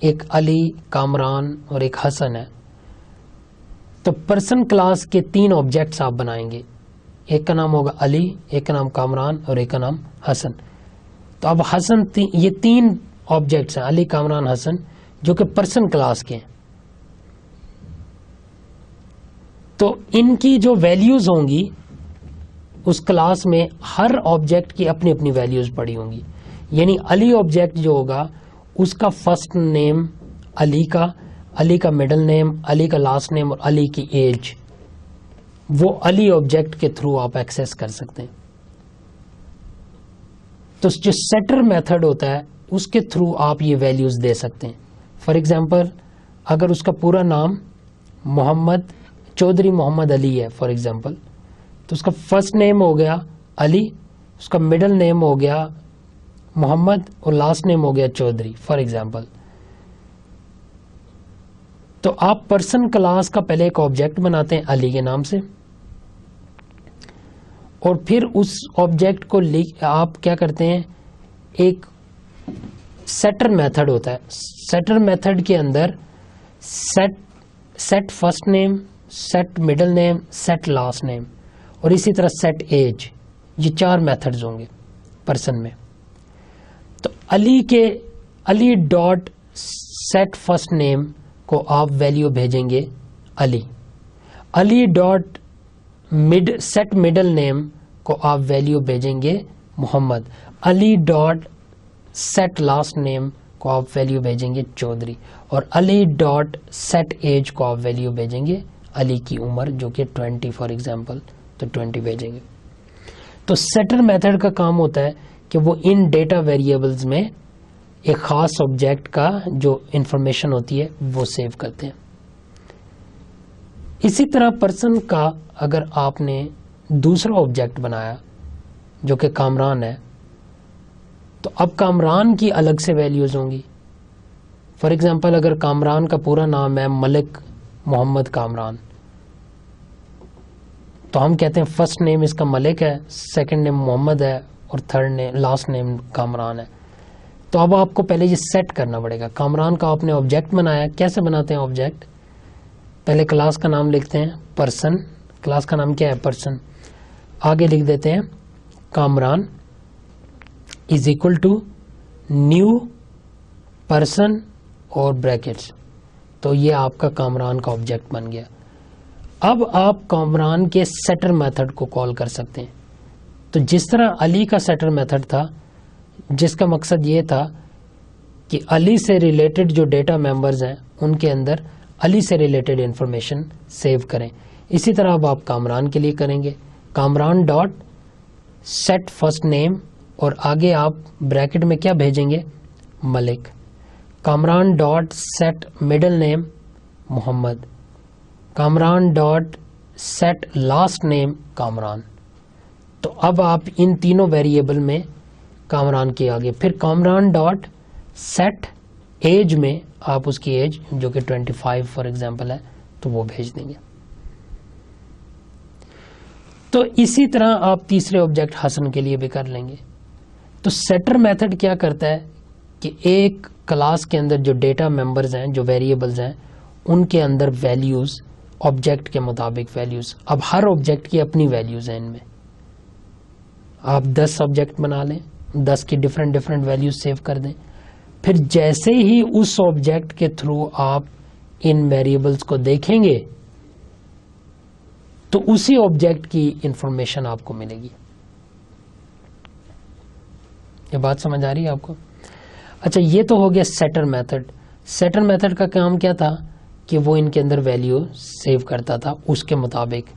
ایک علی، کامران اور ایک حسن ہے تو پرسن کلاس کے تین آبجیکٹس آپ بنائیں گے۔ ایک کا نام ہوگا علی، ایک کا نام کامران اور ایک کا نام حسن۔ تو اب حسن یہ تین آبجیکٹس ہیں، علی، کامران، حسن، جو کہ پرسن کلاس کے ہیں۔ تو ان کی جو ویلیوز ہوں گی اس کلاس میں ہر آبجیکٹ کی اپنی اپنی ویلیوز پڑی ہوں گی۔ یعنی علی آبجیکٹ جو ہوگا، اس کا فرسٹ نیم علی کا علی کا مڈل نیم علی کا لاسٹ نیم اور علی کی ایج وہ علی آبجیکٹ کے تھرو آپ ایکسیس کر سکتے ہیں۔ تو جو سیٹر میتھڈ ہوتا ہے، اس کے تھرو آپ یہ ویلیوز دے سکتے ہیں۔ فار ایگزامپل اگر اس کا پورا نام محمد، چودھری محمد علی ہے فار ایگزامپل تو اس کا فرسٹ نیم ہو گیا علی، اس کا مڈل نیم ہو گیا محمد اور لاسٹ نیم ہو گیا چودھری فار ایگزامپل تو آپ پرسن کلاس کا پہلے ایک آبجیکٹ بناتے ہیں علی کے نام سے، اور پھر اس آبجیکٹ کو آپ کیا کرتے ہیں؟ ایک سیٹر میتھڈ ہوتا ہے۔ سیٹر میتھڈ کے اندر set set first name set middle name set last name اور اسی طرح سیٹ ایج یہ چار میتھڈز ہوں گے پرسن میں۔ تو علی کے، Ali dot set first name کو آپ ویلیو بھیجیں گے Ali. Ali dot mid set middle name کو آپ ویلیو بھیجیں گے Muhammad. Ali dot set last name کو آپ ویلیو بھیجیں گے چودھری۔ اور علی ڈاٹ سیٹ ایج کو آپ ویلیو بھیجیں گے علی کی عمر، جو کہ ٹوینٹی فار ایگزامپل تو ٹوینٹی بھیجیں گے۔ تو سیٹر میتھڈ کا کام ہوتا ہے کہ وہ ان ڈیٹا ویریبلز میں ایک خاص آبجیکٹ کا جو انفارمیشن ہوتی ہے وہ سیو کرتے ہیں۔ اسی طرح پرسن کا اگر آپ نے دوسرا آبجیکٹ بنایا جو کہ کامران ہے، تو اب کامران کی الگ سے ویلیوز ہوں گی۔ فار ایگزامپل اگر کامران کا پورا نام ہے ملک محمد کامران تو ہم کہتے ہیں فرسٹ نیم اس کا ملک ہے سیکنڈ نیم محمد ہے اور third name last name Kamran ہے۔ تو اب آپ کو پہلے یہ سیٹ کرنا پڑے گا۔ کامران کا آپ نے آبجیکٹ بنایا۔ کیسے بناتے ہیں آبجیکٹ پہلے کلاس کا نام لکھتے ہیں پرسن کلاس کا نام کیا ہے؟ پرسن آگے لکھ دیتے ہیں Kamran is equal to new person اور بریکٹس تو یہ آپ کا کامران کا آبجیکٹ بن گیا۔ اب آپ کامران کے سیٹر میتھڈ کو کال کر سکتے ہیں۔ تو جس طرح علی کا سیٹر میتھڈ تھا، جس کا مقصد یہ تھا کہ علی سے ریلیٹڈ جو ڈیٹا ممبرز ہیں، ان کے اندر علی سے ریلیٹڈ انفارمیشن سیو کریں۔ اسی طرح اب آپ کامران کے لیے کریں گے۔ Kamran dot set first name اور آگے آپ بریکٹ میں کیا بھیجیں گے؟ Malik. Kamran dot set middle name Muhammad. Kamran dot set last name Kamran. تو اب آپ ان تینوں ویریبل میں کامران کے آگے، پھر کامران ڈاٹ سیٹ ایج میں آپ اس کی ایج جو کہ 25 فائیو فار ایگزامپل ہے، تو وہ بھیج دیں گے۔ تو اسی طرح آپ تیسرے آبجیکٹ حسن کے لیے بھی کر لیں گے۔ تو سیٹر میتھڈ کیا کرتا ہے کہ ایک کلاس کے اندر جو ڈیٹا ممبرز ہیں، جو ویریبلز ہیں، ان کے اندر ویلیوز آبجیکٹ کے مطابق ویلیوز اب ہر آبجیکٹ کی اپنی ویلیوز ہیں ان میں. آپ دس آبجیکٹ بنا لیں، دس کی ڈفرینٹ ڈفرینٹ ویلیوز سیو کر دیں. پھر جیسے ہی اس آبجیکٹ کے تھرو آپ ان ویریبلس کو دیکھیں گے، تو اسی آبجیکٹ کی انفارمیشن آپ کو ملے گی. یہ بات سمجھ آ رہی ہے آپ کو؟ اچھا یہ تو ہو گیا سیٹر میتھڈ سیٹر میتھڈ کا کام کیا تھا؟ کہ وہ ان کے اندر ویلیو سیو کرتا تھا، اس کے مطابق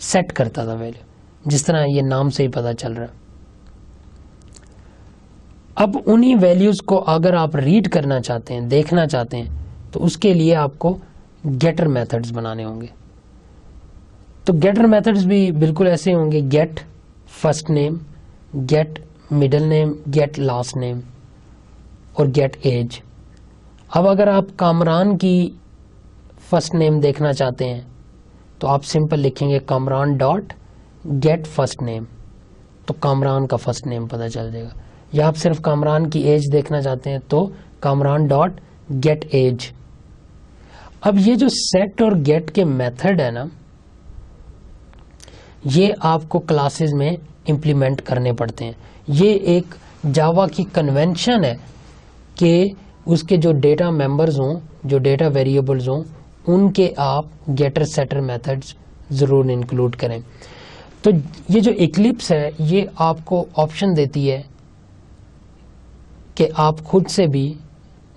سیٹ کرتا تھا ویلیو جس طرح یہ نام سے ہی پتا چل رہا۔ اب انہی ویلیوز کو اگر آپ ریڈ کرنا چاہتے ہیں، دیکھنا چاہتے ہیں، تو اس کے لیے آپ کو گیٹر میتھڈز بنانے ہوں گے۔ تو گیٹر میتھڈز بھی بالکل ایسے ہوں گے۔ Get first name get middle name get last name اور گیٹ ایج اب اگر آپ کامران کی فرسٹ نیم دیکھنا چاہتے ہیں۔ تو آپ سمپل لکھیں گے Kamran dot get first name. تو کامران کا فرسٹ نیم پتہ چل جائے گا۔ یا آپ صرف کامران کی ایج دیکھنا چاہتے ہیں تو کامران ڈاٹ گیٹ ایج۔ اب یہ جو سیٹ اور گیٹ کے میتھڈ ہے نا، یہ آپ کو کلاسز میں امپلیمنٹ کرنے پڑتے ہیں۔ یہ ایک جاوا کی کنونشن ہے کہ اس کے جو ڈیٹا ممبرز ہوں، جو ڈیٹا ویریبلز ہوں ان کے آپ گیٹر سیٹر میتھڈز ضرور انکلوڈ کریں۔ تو یہ جو اکلپس ہے، یہ آپ کو آپشن دیتی ہے کہ آپ خود سے بھی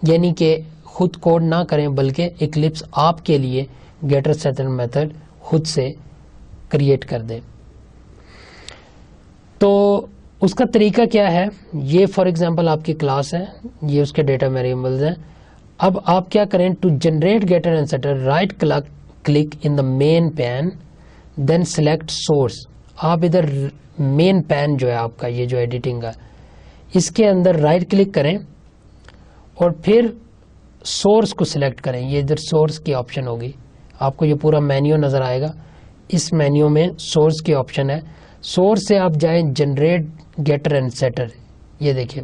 یعنی کہ خود کوڈ نہ کریں، بلکہ اکلپس آپ کے لیے گیٹر سیٹر میتھڈ خود سے کریٹ کر دیں تو اس کا طریقہ کیا ہے؟ یہ فار ایگزامپل آپ کی کلاس ہے، یہ اس کے ڈیٹا ویریبلز ہیں۔ اب آپ کیا کریں to generate getter and setter right click in the main pane then select source آپ ادھر مین پین جو ہے آپ کا، یہ جو ایڈیٹنگ کا، اس کے اندر رائٹ کلک کریں اور پھر سورس کو سلیکٹ کریں۔ یہ ادھر سورس کی آپشن ہوگی۔ آپ کو یہ پورا مینیو نظر آئے گا۔ اس مینیو میں سورس کی آپشن ہے۔ سورس سے آپ جائیں جنریٹ گیٹر اینڈ سیٹر یہ دیکھیں۔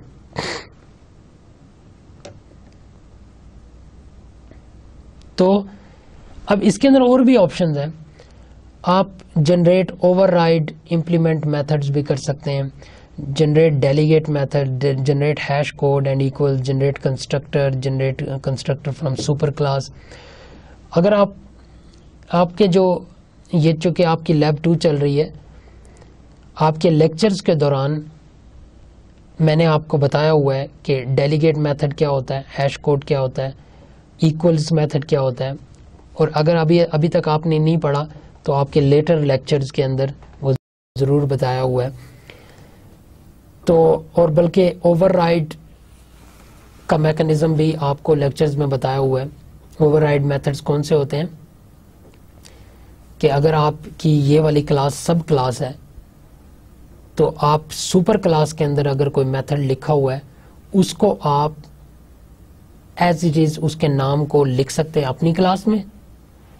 تو اب اس کے اندر اور بھی آپشنز ہیں۔ آپ generate override implement methods بھی کر سکتے ہیں۔ Generate delegate method generate hash code and equal generate constructor generate constructor from super class اگر آپ آپ کے جو، یہ چونکہ آپ کی لیب ٹو چل رہی ہے، آپ کے لیکچرز کے دوران میں نے آپ کو بتایا ہوا ہے کہ ڈیلیگیٹ میتھڈ کیا ہوتا ہے ہیش کوڈ کیا ہوتا ہے۔ ایکولز میتھڈ کیا ہوتا ہے؟ اور اگر ابھی ابھی تک آپ نے نہیں پڑھا، تو آپ کے لیٹر لیکچرز کے اندر وہ ضرور بتایا ہوا ہے۔ تو اور بلکہ اوور رائڈ کا میکنزم بھی آپ کو لیکچرز میں بتایا ہوا ہے۔ اوور رائڈ میتھڈز کون سے ہوتے ہیں؟ کہ اگر آپ کی یہ والی کلاس سب کلاس ہے، تو آپ سپر کلاس کے اندر اگر کوئی میتھڈ لکھا ہوا ہے، اس کو آپ ایز اٹ از اس کے نام کو لکھ سکتے ہیں اپنی کلاس میں؟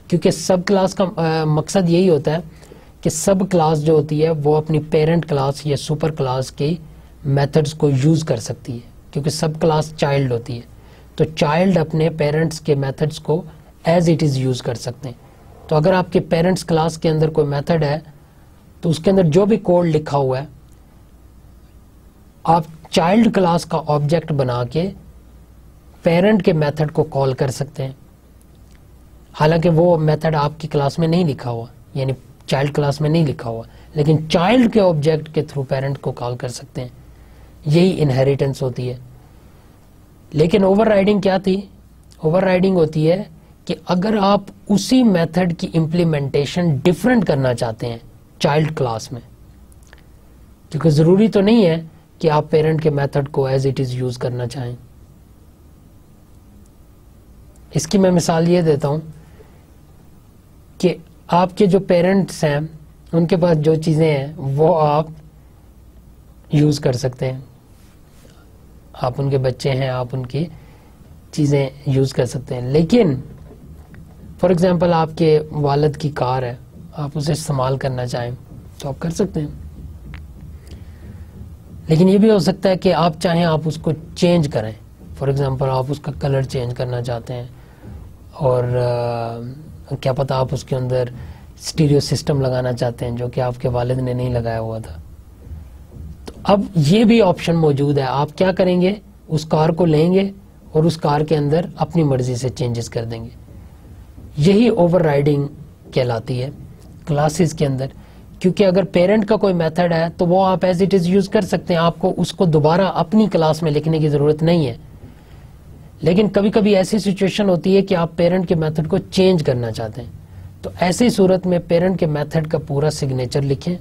کیونکہ سب کلاس کا مقصد یہی ہوتا ہے کہ سب کلاس جو ہوتی ہے، وہ اپنی پیرنٹ کلاس یا سپر کلاس کی میتھڈز کو یوز کر سکتی ہے، کیونکہ سب کلاس چائلڈ ہوتی ہے۔ تو چائلڈ اپنے پیرنٹس کے میتھڈز کو ایز اٹ از یوز کر سکتے ہیں۔ تو اگر آپ کے پیرنٹس کلاس کے اندر کوئی میتھڈ ہے، تو اس کے اندر جو بھی کوڈ لکھا ہوا ہے، آپ چائلڈ کلاس کا آبجیکٹ بنا کے پیرنٹ کے میتھڈ کو کال کر سکتے ہیں۔ حالانکہ وہ میتھڈ آپ کی کلاس میں نہیں لکھا ہوا یعنی چائلڈ کلاس میں نہیں لکھا ہوا، لیکن چائلڈ کے آبجیکٹ کے تھرو پیرنٹ کو کال کر سکتے ہیں۔ یہی انہیریٹنس ہوتی ہے۔ لیکن اوور رائڈنگ کیا تھی؟ اوور رائڈنگ ہوتی ہے کہ اگر آپ اسی میتھڈ کی امپلیمنٹیشن ڈفرنٹ کرنا چاہتے ہیں چائلڈ کلاس میں، کیونکہ ضروری تو نہیں ہے کہ آپ پیرنٹ کے میتھڈ کو ایز اٹ از یوز کرنا چاہیں۔ اس کی میں مثال یہ دیتا ہوں کہ آپ کے جو پیرنٹس ہیں، ان کے پاس جو چیزیں ہیں، وہ آپ یوز کر سکتے ہیں۔ آپ ان کے بچے ہیں، آپ ان کی چیزیں یوز کر سکتے ہیں۔ لیکن فار ایگزامپل آپ کے والد کی کار ہے، آپ اسے استعمال کرنا چاہیں تو آپ کر سکتے ہیں۔ لیکن یہ بھی ہو سکتا ہے کہ آپ چاہیں آپ اس کو چینج کریں۔ فار ایگزامپل آپ اس کا کلر چینج کرنا چاہتے ہیں۔ اور کیا پتہ آپ اس کے اندر اسٹیریو سسٹم لگانا چاہتے ہیں جو کہ آپ کے والد نے نہیں لگایا ہوا تھا۔ تو اب یہ بھی آپشن موجود ہے۔ آپ کیا کریں گے؟ اس کار کو لیں گے اور اس کار کے اندر اپنی مرضی سے چینجز کر دیں گے۔ یہی اوور رائڈنگ کہلاتی ہے کلاسز کے اندر۔ کیونکہ اگر پیرنٹ کا کوئی میتھڈ ہے تو وہ آپ ایز اٹ از یوز کر سکتے ہیں۔ آپ کو اس کو دوبارہ اپنی کلاس میں لکھنے کی ضرورت نہیں ہے۔ لیکن کبھی کبھی ایسی سچویشن ہوتی ہے کہ آپ پیرنٹ کے میتھڈ کو چینج کرنا چاہتے ہیں۔ تو ایسی صورت میں پیرنٹ کے میتھڈ کا پورا سگنیچر لکھیں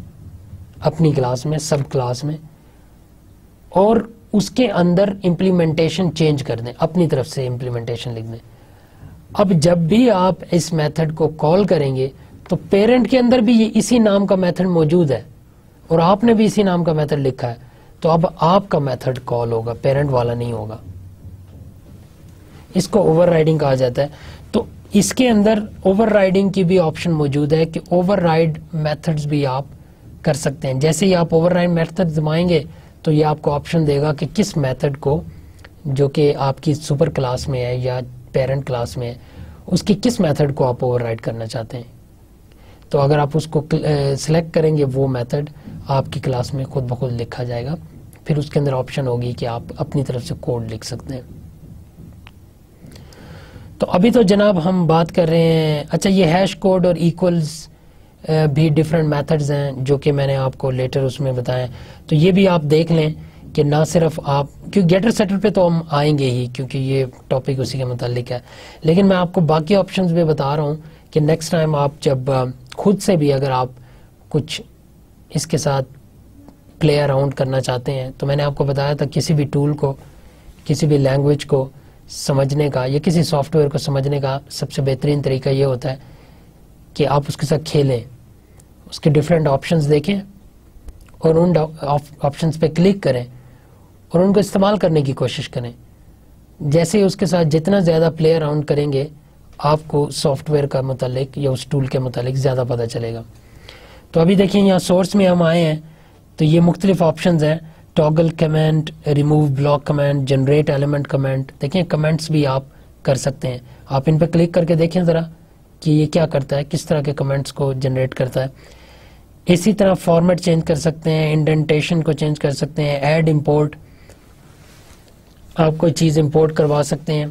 اپنی کلاس میں سب کلاس میں، اور اس کے اندر امپلیمنٹیشن چینج کر دیں، اپنی طرف سے امپلیمنٹیشن لکھ دیں۔ اب جب بھی آپ اس میتھڈ کو کال کریں گے، تو پیرنٹ کے اندر بھی یہ اسی نام کا میتھڈ موجود ہے۔ اور آپ نے بھی اسی نام کا میتھڈ لکھا ہے۔ تو اب آپ کا میتھڈ کال ہوگا پیرنٹ والا نہیں ہوگا۔ اس کو اوور رائڈنگ کہا جاتا ہے۔ تو اس کے اندر اوور رائڈنگ کی بھی آپشن موجود ہے کہ اوور رائڈ میتھڈز بھی آپ کر سکتے ہیں۔ جیسے ہی آپ اوور رائڈ میتھڈ دمائیں گے تو یہ آپ کو آپشن دے گا کہ کس میتھڈ کو جو کہ آپ کی سپر کلاس میں ہے یا پیرنٹ کلاس میں ہے، اس کی کس میتھڈ کو آپ اوور رائڈ کرنا چاہتے ہیں۔ تو اگر آپ اس کو سلیکٹ کریں گے وہ میتھڈ آپ کی کلاس میں خود بخود لکھا جائے گا۔ پھر اس کے اندر آپشن ہوگی کہ آپ اپنی طرف سے کوڈ لکھ سکتے ہیں۔ تو ابھی تو جناب ہم بات کر رہے ہیں۔ اچھا یہ ہیش کوڈ اور ایکولز بھی ڈفرینٹ میتھڈز ہیں، جو کہ میں نے آپ کو لیٹر اس میں بتایا تو یہ بھی آپ دیکھ لیں کہ نہ صرف آپ کیونکہ گیٹر سیٹر پہ تو ہم آئیں گے ہی، کیونکہ یہ ٹاپک اسی کے متعلق ہے۔ لیکن میں آپ کو باقی آپشنز بھی بتا رہا ہوں کہ نیکسٹ ٹائم آپ جب خود سے بھی اگر آپ کچھ اس کے ساتھ پلے اراؤنڈ کرنا چاہتے ہیں، تو میں نے آپ کو بتایا تھا کسی بھی ٹول کو، کسی بھی لینگویج کو سمجھنے کا یا کسی سافٹ ویئر کو سمجھنے کا سب سے بہترین طریقہ یہ ہوتا ہے کہ آپ اس کے ساتھ کھیلیں، اس کے ڈفرینٹ آپشنز دیکھیں اور ان آپشنز پہ کلک کریں اور ان کو استعمال کرنے کی کوشش کریں۔ جیسے ہی اس کے ساتھ جتنا زیادہ پلے اراؤنڈ کریں گے، آپ کو سافٹ ویئر کا متعلق یا اس ٹول کے متعلق زیادہ پتہ چلے گا۔ تو ابھی دیکھیں یہاں سورس میں ہم آئے ہیں، تو یہ مختلف آپشنز ہیں۔ Toggle comment remove block comment generate element comment دیکھیں کمنٹس بھی آپ کر سکتے ہیں۔ آپ ان پہ کلک کر کے دیکھیں ذرا کہ یہ کیا کرتا ہے کس طرح کے کمنٹس کو جنریٹ کرتا ہے۔ اسی طرح فارمیٹ چینج کر سکتے ہیں انڈینٹیشن کو چینج کر سکتے ہیں ایڈ امپورٹ آپ کوئی چیز امپورٹ کروا سکتے ہیں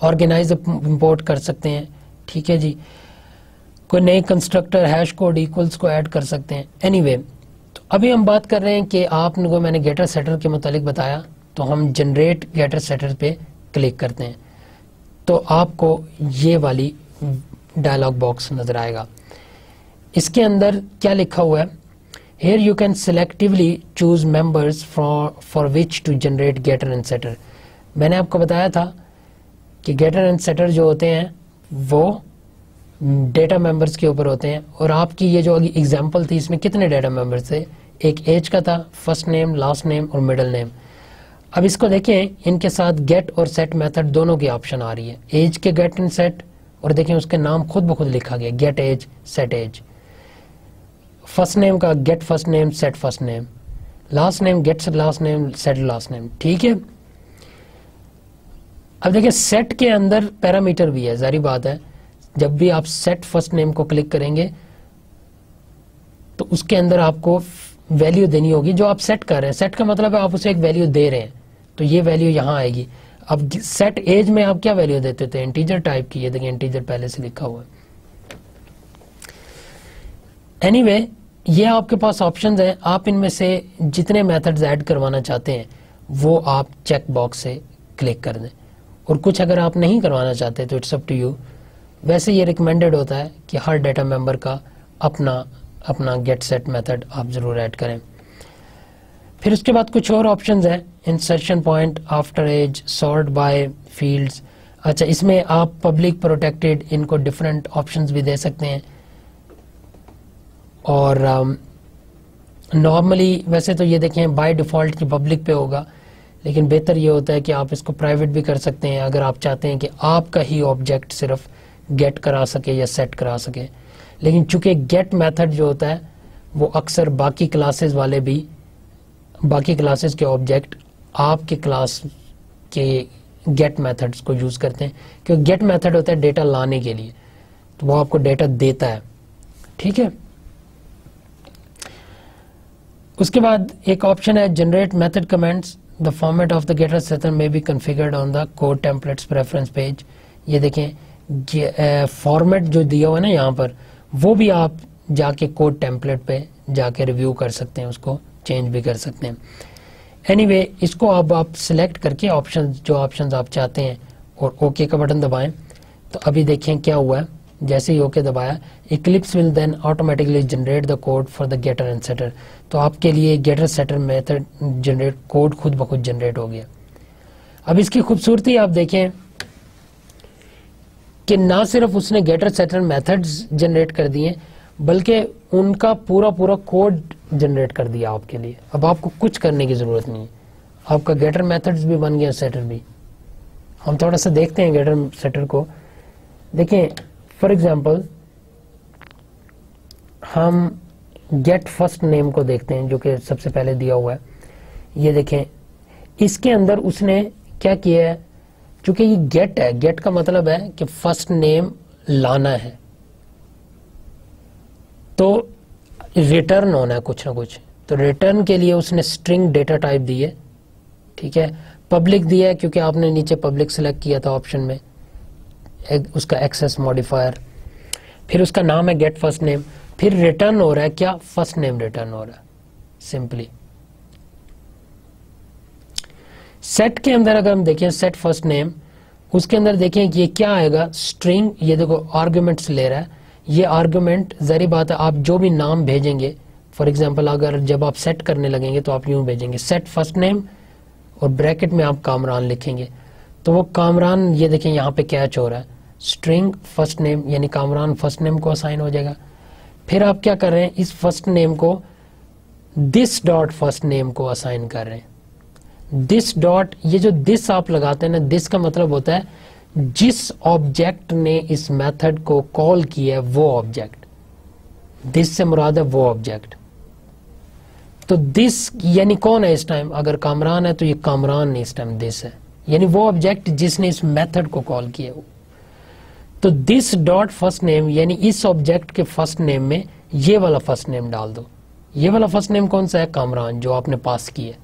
آرگنائز امپورٹ کر سکتے ہیں۔ ٹھیک ہے جی۔ کوئی نئے کنسٹرکٹر ہیش کوڈ ایکولس کو ایڈ کر سکتے ہیں۔ اینی anyway, ابھی ہم بات کر رہے ہیں کہ آپ کو میں نے گیٹر سیٹر کے متعلق بتایا، تو ہم جنریٹ گیٹر سیٹر پہ کلک کرتے ہیں۔ تو آپ کو یہ والی ڈائلاگ باکس نظر آئے گا۔ اس کے اندر کیا لکھا ہوا ہے؟ Here you can selectively choose members for which to generate getter and setter میں نے آپ کو بتایا تھا کہ گیٹر اینڈ سیٹر جو ہوتے ہیں، وہ ڈیٹا ممبرس کے اوپر ہوتے ہیں۔ اور آپ کی یہ جو اگزامپل تھی، اس میں کتنے ڈیٹا ممبرس تھے؟ ایک ایج کا تھا فرسٹ نیم لاسٹ نیم اور مڈل نیم اب اس کو دیکھیں، ان کے ساتھ گیٹ اور سیٹ میتھڈ دونوں کی آپشن آ رہی ہے۔ ایج کے گیٹ اینڈ سیٹ اور دیکھیں اس کے نام خود بخود لکھا گیا۔ Get age set age first name کا get first name set first name last name get last name set last name ٹھیک ہے؟ اب دیکھیں سیٹ کے اندر پیرامیٹر بھی ہے، ظاہری بات ہے۔ جب بھی آپ سیٹ فرسٹ نیم کو کلک کریں گے، تو اس کے اندر آپ کو ویلیو دینی ہوگی جو آپ سیٹ کر رہے ہیں. سیٹ کا مطلب ہے آپ اسے ایک ویلیو دے رہے ہیں. تو یہ ویلیو یہاں آئے گی. اب سیٹ ایج میں آپ کیا ویلیو دیتے تھے؟ انٹیجر ٹائپ کی. یہ دیکھیں انٹیجر پہلے سے لکھا ہوا ہے. اینی anyway, یہ آپ کے پاس آپشنز ہیں. آپ ان میں سے جتنے میتھڈز ایڈ کروانا چاہتے ہیں وہ آپ چیک باکس سے کلک کر دیں. اور کچھ اگر آپ نہیں کروانا چاہتے تو اٹس اپ ٹو یو ویسے یہ ریکمینڈیڈ ہوتا ہے کہ ہر ڈیٹا ممبر کا اپنا اپنا گیٹ سیٹ میتھڈ آپ ضرور ایڈ کریں۔ پھر اس کے بعد کچھ اور آپشنز ہیں۔ Insertion point after age sort by fields اچھا اس میں آپ پبلک پروٹیکٹیڈ ان کو ڈفرینٹ آپشنز بھی دے سکتے ہیں۔ اور نارملی um, ویسے تو یہ دیکھیں بائی ڈیفالٹ کی پبلک پہ ہوگا لیکن بہتر یہ ہوتا ہے کہ آپ اس کو پرائیویٹ بھی کر سکتے ہیں۔ اگر آپ چاہتے ہیں کہ آپ کا ہی آبجیکٹ صرف گیٹ کرا سکے یا سیٹ کرا سکے۔ لیکن چونکہ گیٹ میتھڈ جو ہوتا ہے، وہ اکثر باقی کلاسز والے بھی، باقی کلاسز کے آبجیکٹ آپ کے کلاس کے گیٹ میتھڈس کو یوز کرتے ہیں۔ کیونکہ گیٹ میتھڈ ہوتا ہے ڈیٹا لانے کے لیے، تو وہ آپ کو ڈیٹا دیتا ہے۔ ٹھیک ہے؟ اس کے بعد ایک آپشن ہے generate method comments the format of the getter setter may be configured on the code templates preference page یہ دیکھیں فارمیٹ eh, جو دیا ہوا ہے نا یہاں پر وہ بھی آپ جا کے کوڈ ٹیمپلیٹ پہ جا کے ریویو کر سکتے ہیں اس کو چینج بھی کر سکتے ہیں۔ اینی anyway, اس کو اب آپ سلیکٹ کر کے آپشن جو آپشن آپ چاہتے ہیں اور اوکے کا بٹن دبائیں۔ تو ابھی دیکھیں کیا ہوا ہے۔ جیسے ہی okay دبایا Eclipse will then automatically generate the code for the getter and setter تو آپ کے لیے getter setter method generate code خود بخود جنریٹ ہو گیا۔ اب اس کی خوبصورتی آپ دیکھیں۔ کہ نہ صرف اس نے گیٹر سیٹر میتھڈ جنریٹ کر دیے بلکہ ان کا پورا پورا کوڈ جنریٹ کر دیا آپ کے لیے۔ اب آپ کو کچھ کرنے کی ضرورت نہیں ہے۔ آپ کا گیٹر میتھڈ بھی بن گیا سیٹر بھی۔ ہم تھوڑا سا دیکھتے ہیں گیٹر سیٹر کو۔ دیکھیں، فار ایگزامپل، ہم گیٹ فرسٹ نیم کو دیکھتے ہیں، جو کہ سب سے پہلے دیا ہوا ہے۔ یہ دیکھیں، اس کے اندر اس نے کیا کیا ہے؟ چونکہ یہ گیٹ ہے گیٹ کا مطلب ہے کہ فرسٹ نیم لانا ہے۔ تو ریٹرن ہونا ہے کچھ نہ کچھ۔ تو ریٹرن کے لیے اس نے اسٹرنگ ڈیٹا ٹائپ دی ہے، ٹھیک ہے؟ پبلک دیا ہے کیونکہ آپ نے نیچے پبلک سلیکٹ کیا تھا آپشن میں۔ اس کا ایکسس ماڈیفائر پھر اس کا نام ہے گیٹ فرسٹ نیم پھر ریٹرن ہو رہا ہے، کیا فرسٹ نیم ریٹرن ہو رہا ہے؟ سمپلی سیٹ کے اندر اگر ہم دیکھیں سیٹ فرسٹ نیم اس کے اندر دیکھیں کہ یہ کیا آئے گا؟ اسٹرنگ یہ دیکھو آرگومنٹس لے رہا ہے۔ یہ آرگومنٹ ذہری بات ہے، آپ جو بھی نام بھیجیں گے فار ایگزامپل اگر جب آپ سیٹ کرنے لگیں گے تو آپ یوں بھیجیں گے سیٹ فرسٹ نیم اور بریکٹ میں آپ کامران لکھیں گے۔ تو وہ کامران، یہ دیکھیں یہاں پہ کیچ ہو رہا ہے۔ اسٹرنگ فرسٹ نیم یعنی کامران فرسٹ نیم کو اسائن ہو جائے گا۔ پھر آپ کیا کر رہے ہیں؟ اس فرسٹ نیم کو دس ڈاٹ فرسٹ نیم کو اسائن کر رہے ہیں۔ دس ڈاٹ، یہ جو دس آپ لگاتے ہیں نا، دس کا مطلب ہوتا ہے جس آبجیکٹ نے اس میتھڈ کو کال کیا ہے وہ آبجیکٹ دس سے مراد ہے وہ آبجیکٹ تو دس یعنی کون ہے اس ٹائم اگر کامران ہے تو یہ کامران نہیں اس ٹائم دس ہے۔ یعنی وہ آبجیکٹ جس نے اس میتھڈ کو کال کیا تو دس ڈاٹ فرسٹ نیم یعنی اس آبجیکٹ کے فرسٹ نیم میں یہ والا فرسٹ نیم ڈال دو۔ یہ والا فرسٹ نیم کون سا ہے؟ کامران، جو آپ نے پاس کیا ہے۔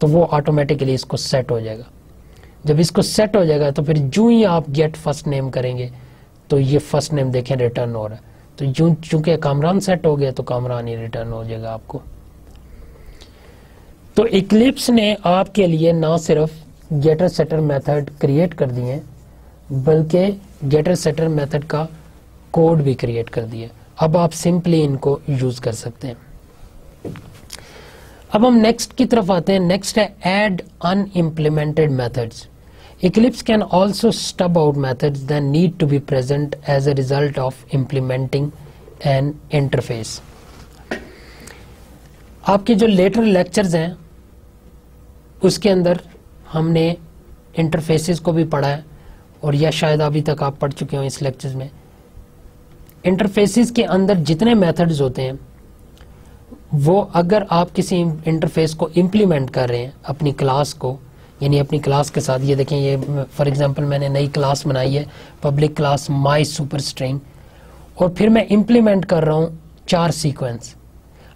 تو وہ آٹومیٹکلی اس کو سیٹ ہو جائے گا۔ جب اس کو سیٹ ہو جائے گا تو پھر جو ہی آپ گیٹ فرسٹ نیم کریں گے تو یہ فرسٹ نیم دیکھیں ریٹرن ہو رہا ہے۔ تو چونکہ کامران سیٹ ہو گیا تو کامران ہی ریٹرن ہو جائے گا آپ کو۔ تو اکلپس نے آپ کے لیے نہ صرف گیٹر سیٹر میتھڈ کریٹ کر دیے بلکہ گیٹر سیٹر میتھڈ کا کوڈ بھی کریٹ کر دیے اب آپ سمپلی ان کو یوز کر سکتے ہیں۔ اب ہم نیکسٹ کی طرف آتے ہیں. نیکسٹ ہے add unimplemented methods Eclipse can also stub out method then need to be present as a result of implementing an interface آپ کے جو لیٹر لیکچرز ہیں، اس کے اندر ہم نے انٹرفیسز کو بھی پڑھا ہے اور یا شاید ابھی تک آپ پڑھ چکے ہوں اس لیکچرز میں. انٹرفیسز کے اندر جتنے میتھڈز ہوتے ہیں وہ اگر آپ کسی انٹرفیس کو امپلیمنٹ کر رہے ہیں، اپنی کلاس کو یعنی اپنی کلاس کے ساتھ، یہ دیکھیں، یہ فار ایگزامپل میں نے نئی کلاس بنائی ہے public class my super string اور پھر میں امپلیمنٹ کر رہا ہوں چار سیکوینس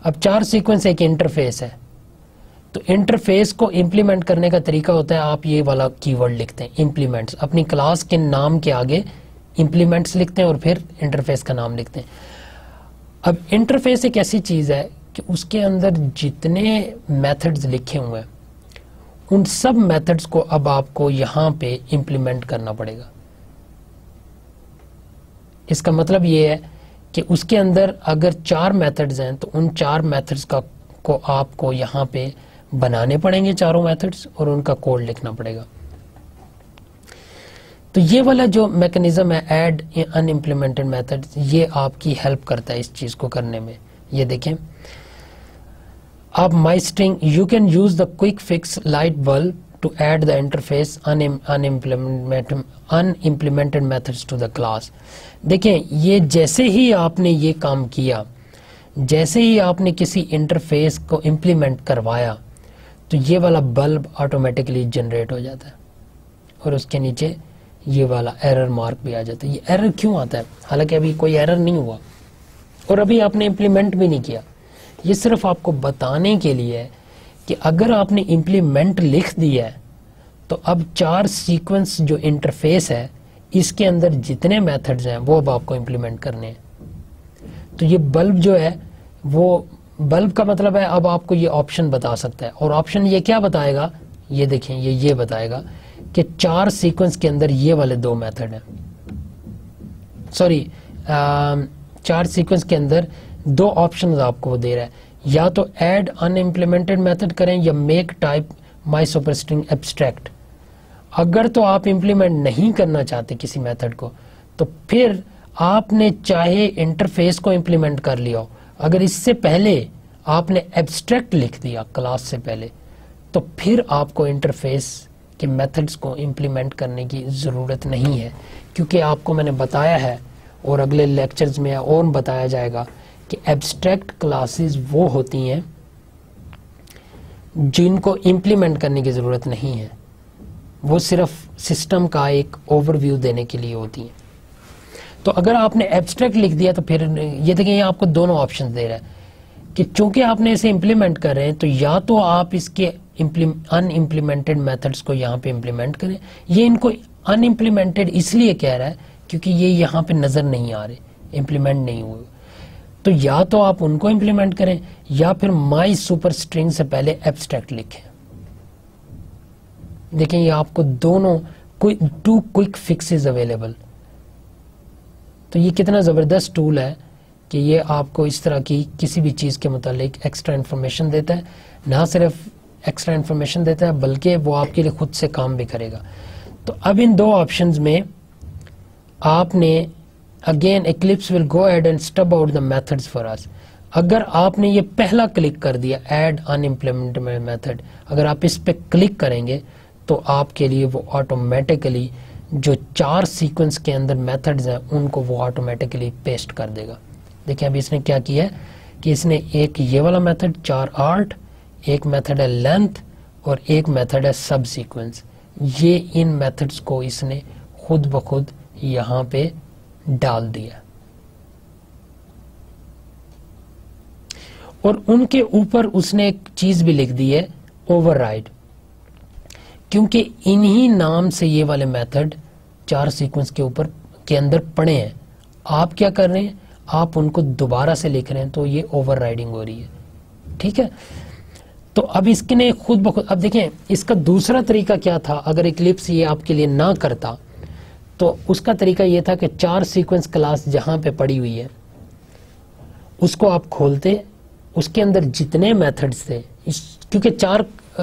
اب چار سیکوینس ایک انٹرفیس ہے۔ تو انٹرفیس کو امپلیمنٹ کرنے کا طریقہ ہوتا ہے، آپ یہ والا کی ورڈ لکھتے ہیں امپلیمنٹس اپنی کلاس کے نام کے آگے امپلیمنٹس لکھتے ہیں اور پھر انٹرفیس کا نام لکھتے ہیں۔ اب انٹرفیس ایک ایسی چیز ہے کہ اس کے اندر جتنے میتھڈز لکھے ہوئے ہیں، ان سب میتھڈز کو اب آپ کو یہاں پہ امپلیمنٹ کرنا پڑے گا۔ اس کا مطلب یہ ہے کہ اس کے اندر اگر چار میتھڈز ہیں، تو ان چار میتھڈز کا کو آپ کو یہاں پہ بنانے پڑیں گے چاروں میتھڈز اور ان کا کوڈ لکھنا پڑے گا۔ تو یہ والا جو میکنزم ہے ایڈ ان امپلیمنٹڈ میتھڈ یہ آپ کی ہیلپ کرتا ہے اس چیز کو کرنے میں۔ یہ دیکھیں۔ آپ my string you can use the quick fix light bulb to add the interface unimplemented method to the class. دیکھیں، یہ جیسے ہی آپ نے یہ کام کیا، جیسے ہی آپ نے کسی انٹرفیس کو امپلیمنٹ کروایا، تو یہ والا بلب آٹومیٹکلی جنریٹ ہو جاتا ہے۔ اور اس کے نیچے یہ والا ایرر مارک بھی آ جاتا ہے۔ یہ ایرر کیوں آتا ہے؟ حالانکہ ابھی کوئی ایرر نہیں ہوا۔ اور ابھی آپ نے امپلیمنٹ بھی نہیں کیا۔ یہ صرف آپ کو بتانے کے لیے ہے کہ اگر آپ نے امپلیمنٹ لکھ دیا ہے، تو اب چار سیکوینس جو انٹرفیس ہے، اس کے اندر جتنے میتھڈز ہیں، وہ اب آپ کو امپلیمنٹ کرنے ہیں۔ تو یہ بلب جو ہے، وہ بلب کا مطلب ہے، اب آپ کو یہ آپشن بتا سکتا ہے۔ اور آپشن یہ کیا بتائے گا؟ یہ دیکھیں، یہ یہ بتائے گا کہ چار سیکوینس کے اندر یہ والے دو میتھڈ ہیں۔ سوری چار سیکوینس کے اندر دو آپشن آپ کو وہ دے رہا ہے۔ یا تو ایڈ ان امپلیمنٹڈ میتھڈ کریں یا make type my super string abstract اگر تو آپ امپلیمنٹ نہیں کرنا چاہتے کسی میتھڈ کو، تو پھر آپ نے چاہے انٹرفیس کو امپلیمنٹ کر لیا ہو۔ اگر اس سے پہلے آپ نے ایبسٹریکٹ لکھ دیا کلاس سے پہلے، تو پھر آپ کو انٹرفیس کے میتھڈز کو امپلیمنٹ کرنے کی ضرورت نہیں ہے۔ کیونکہ آپ کو میں نے بتایا ہے اور اگلے لیکچرز میں اور بتایا جائے گا کہ ایبسٹریکٹ کلاسز وہ ہوتی ہیں جن کو امپلیمنٹ کرنے کی ضرورت نہیں ہے۔ وہ صرف سسٹم کا ایک اوور ویو دینے کے لیے ہوتی ہیں۔ تو اگر آپ نے ایبسٹریکٹ لکھ دیا تو پھر یہ دیکھیں یہ آپ کو دونوں آپشن دے رہا ہے کہ چونکہ آپ نے اسے امپلیمنٹ کر رہے ہیں تو یا تو آپ اس کے ان امپلیمنٹڈ میتھڈس کو یہاں پہ امپلیمنٹ کریں۔ یہ ان کو ان امپلیمنٹڈ اس لیے کہہ رہا ہے کیونکہ یہ یہاں پہ نظر نہیں آ رہے امپلیمنٹ نہیں ہوئے۔ تو یا تو آپ ان کو امپلیمنٹ کریں یا پھر مائی سپر اسٹرنگ سے پہلے ایبسٹریکٹ لکھیں۔ دیکھیں یہ آپ کو دونوں ٹو کوئک فکسز اویلیبل تو یہ کتنا زبردست ٹول ہے کہ یہ آپ کو اس طرح کی کسی بھی چیز کے متعلق ایکسٹرا انفارمیشن دیتا ہے۔ نہ صرف ایکسٹرا انفارمیشن دیتا ہے، بلکہ وہ آپ کے لیے خود سے کام بھی کرے گا۔ تو اب ان دو آپشنز میں آپ نے again Eclipse will go add and stub out the method for us اگر آپ نے یہ پہلا کلک کر دیا ایڈ ان امپلیمنٹ میتھڈ اگر آپ اس پہ کلک کریں گے تو آپ کے لیے وہ آٹومیٹکلی جو چار سیکوینس کے اندر میتھڈز ہیں ان کو وہ آٹومیٹکلی پیسٹ کر دے گا دیکھیں ابھی اس نے کیا کیا ہے کہ اس نے ایک یہ والا میتھڈ چار آرٹ ایک میتھڈ ہے لینتھ اور ایک میتھڈ ہے سب سیکوینس یہ ان میتھڈز کو اس نے خود بخود یہاں پہ ڈال دیا۔ اور ان کے اوپر اس نے ایک چیز بھی لکھ دی ہے اوور رائڈ کیونکہ انہی نام سے یہ والے میتھڈ چار سیکوینس کے اوپر کے اندر پڑے ہیں۔ آپ کیا کر رہے ہیں؟ آپ ان کو دوبارہ سے لکھ رہے ہیں تو یہ اوور رائڈنگ ہو رہی ہے۔ ٹھیک ہے؟ تو اب اس کے نے خود بخود اب دیکھیں، اس کا دوسرا طریقہ کیا تھا؟ اگر اکلپس یہ آپ کے لیے نہ کرتا تو اس کا طریقہ یہ تھا کہ چار سیکوینس کلاس جہاں پہ پڑی ہوئی ہے، اس کو آپ kholte اس کے اندر جتنے میتھڈز تھے کیونکہ چار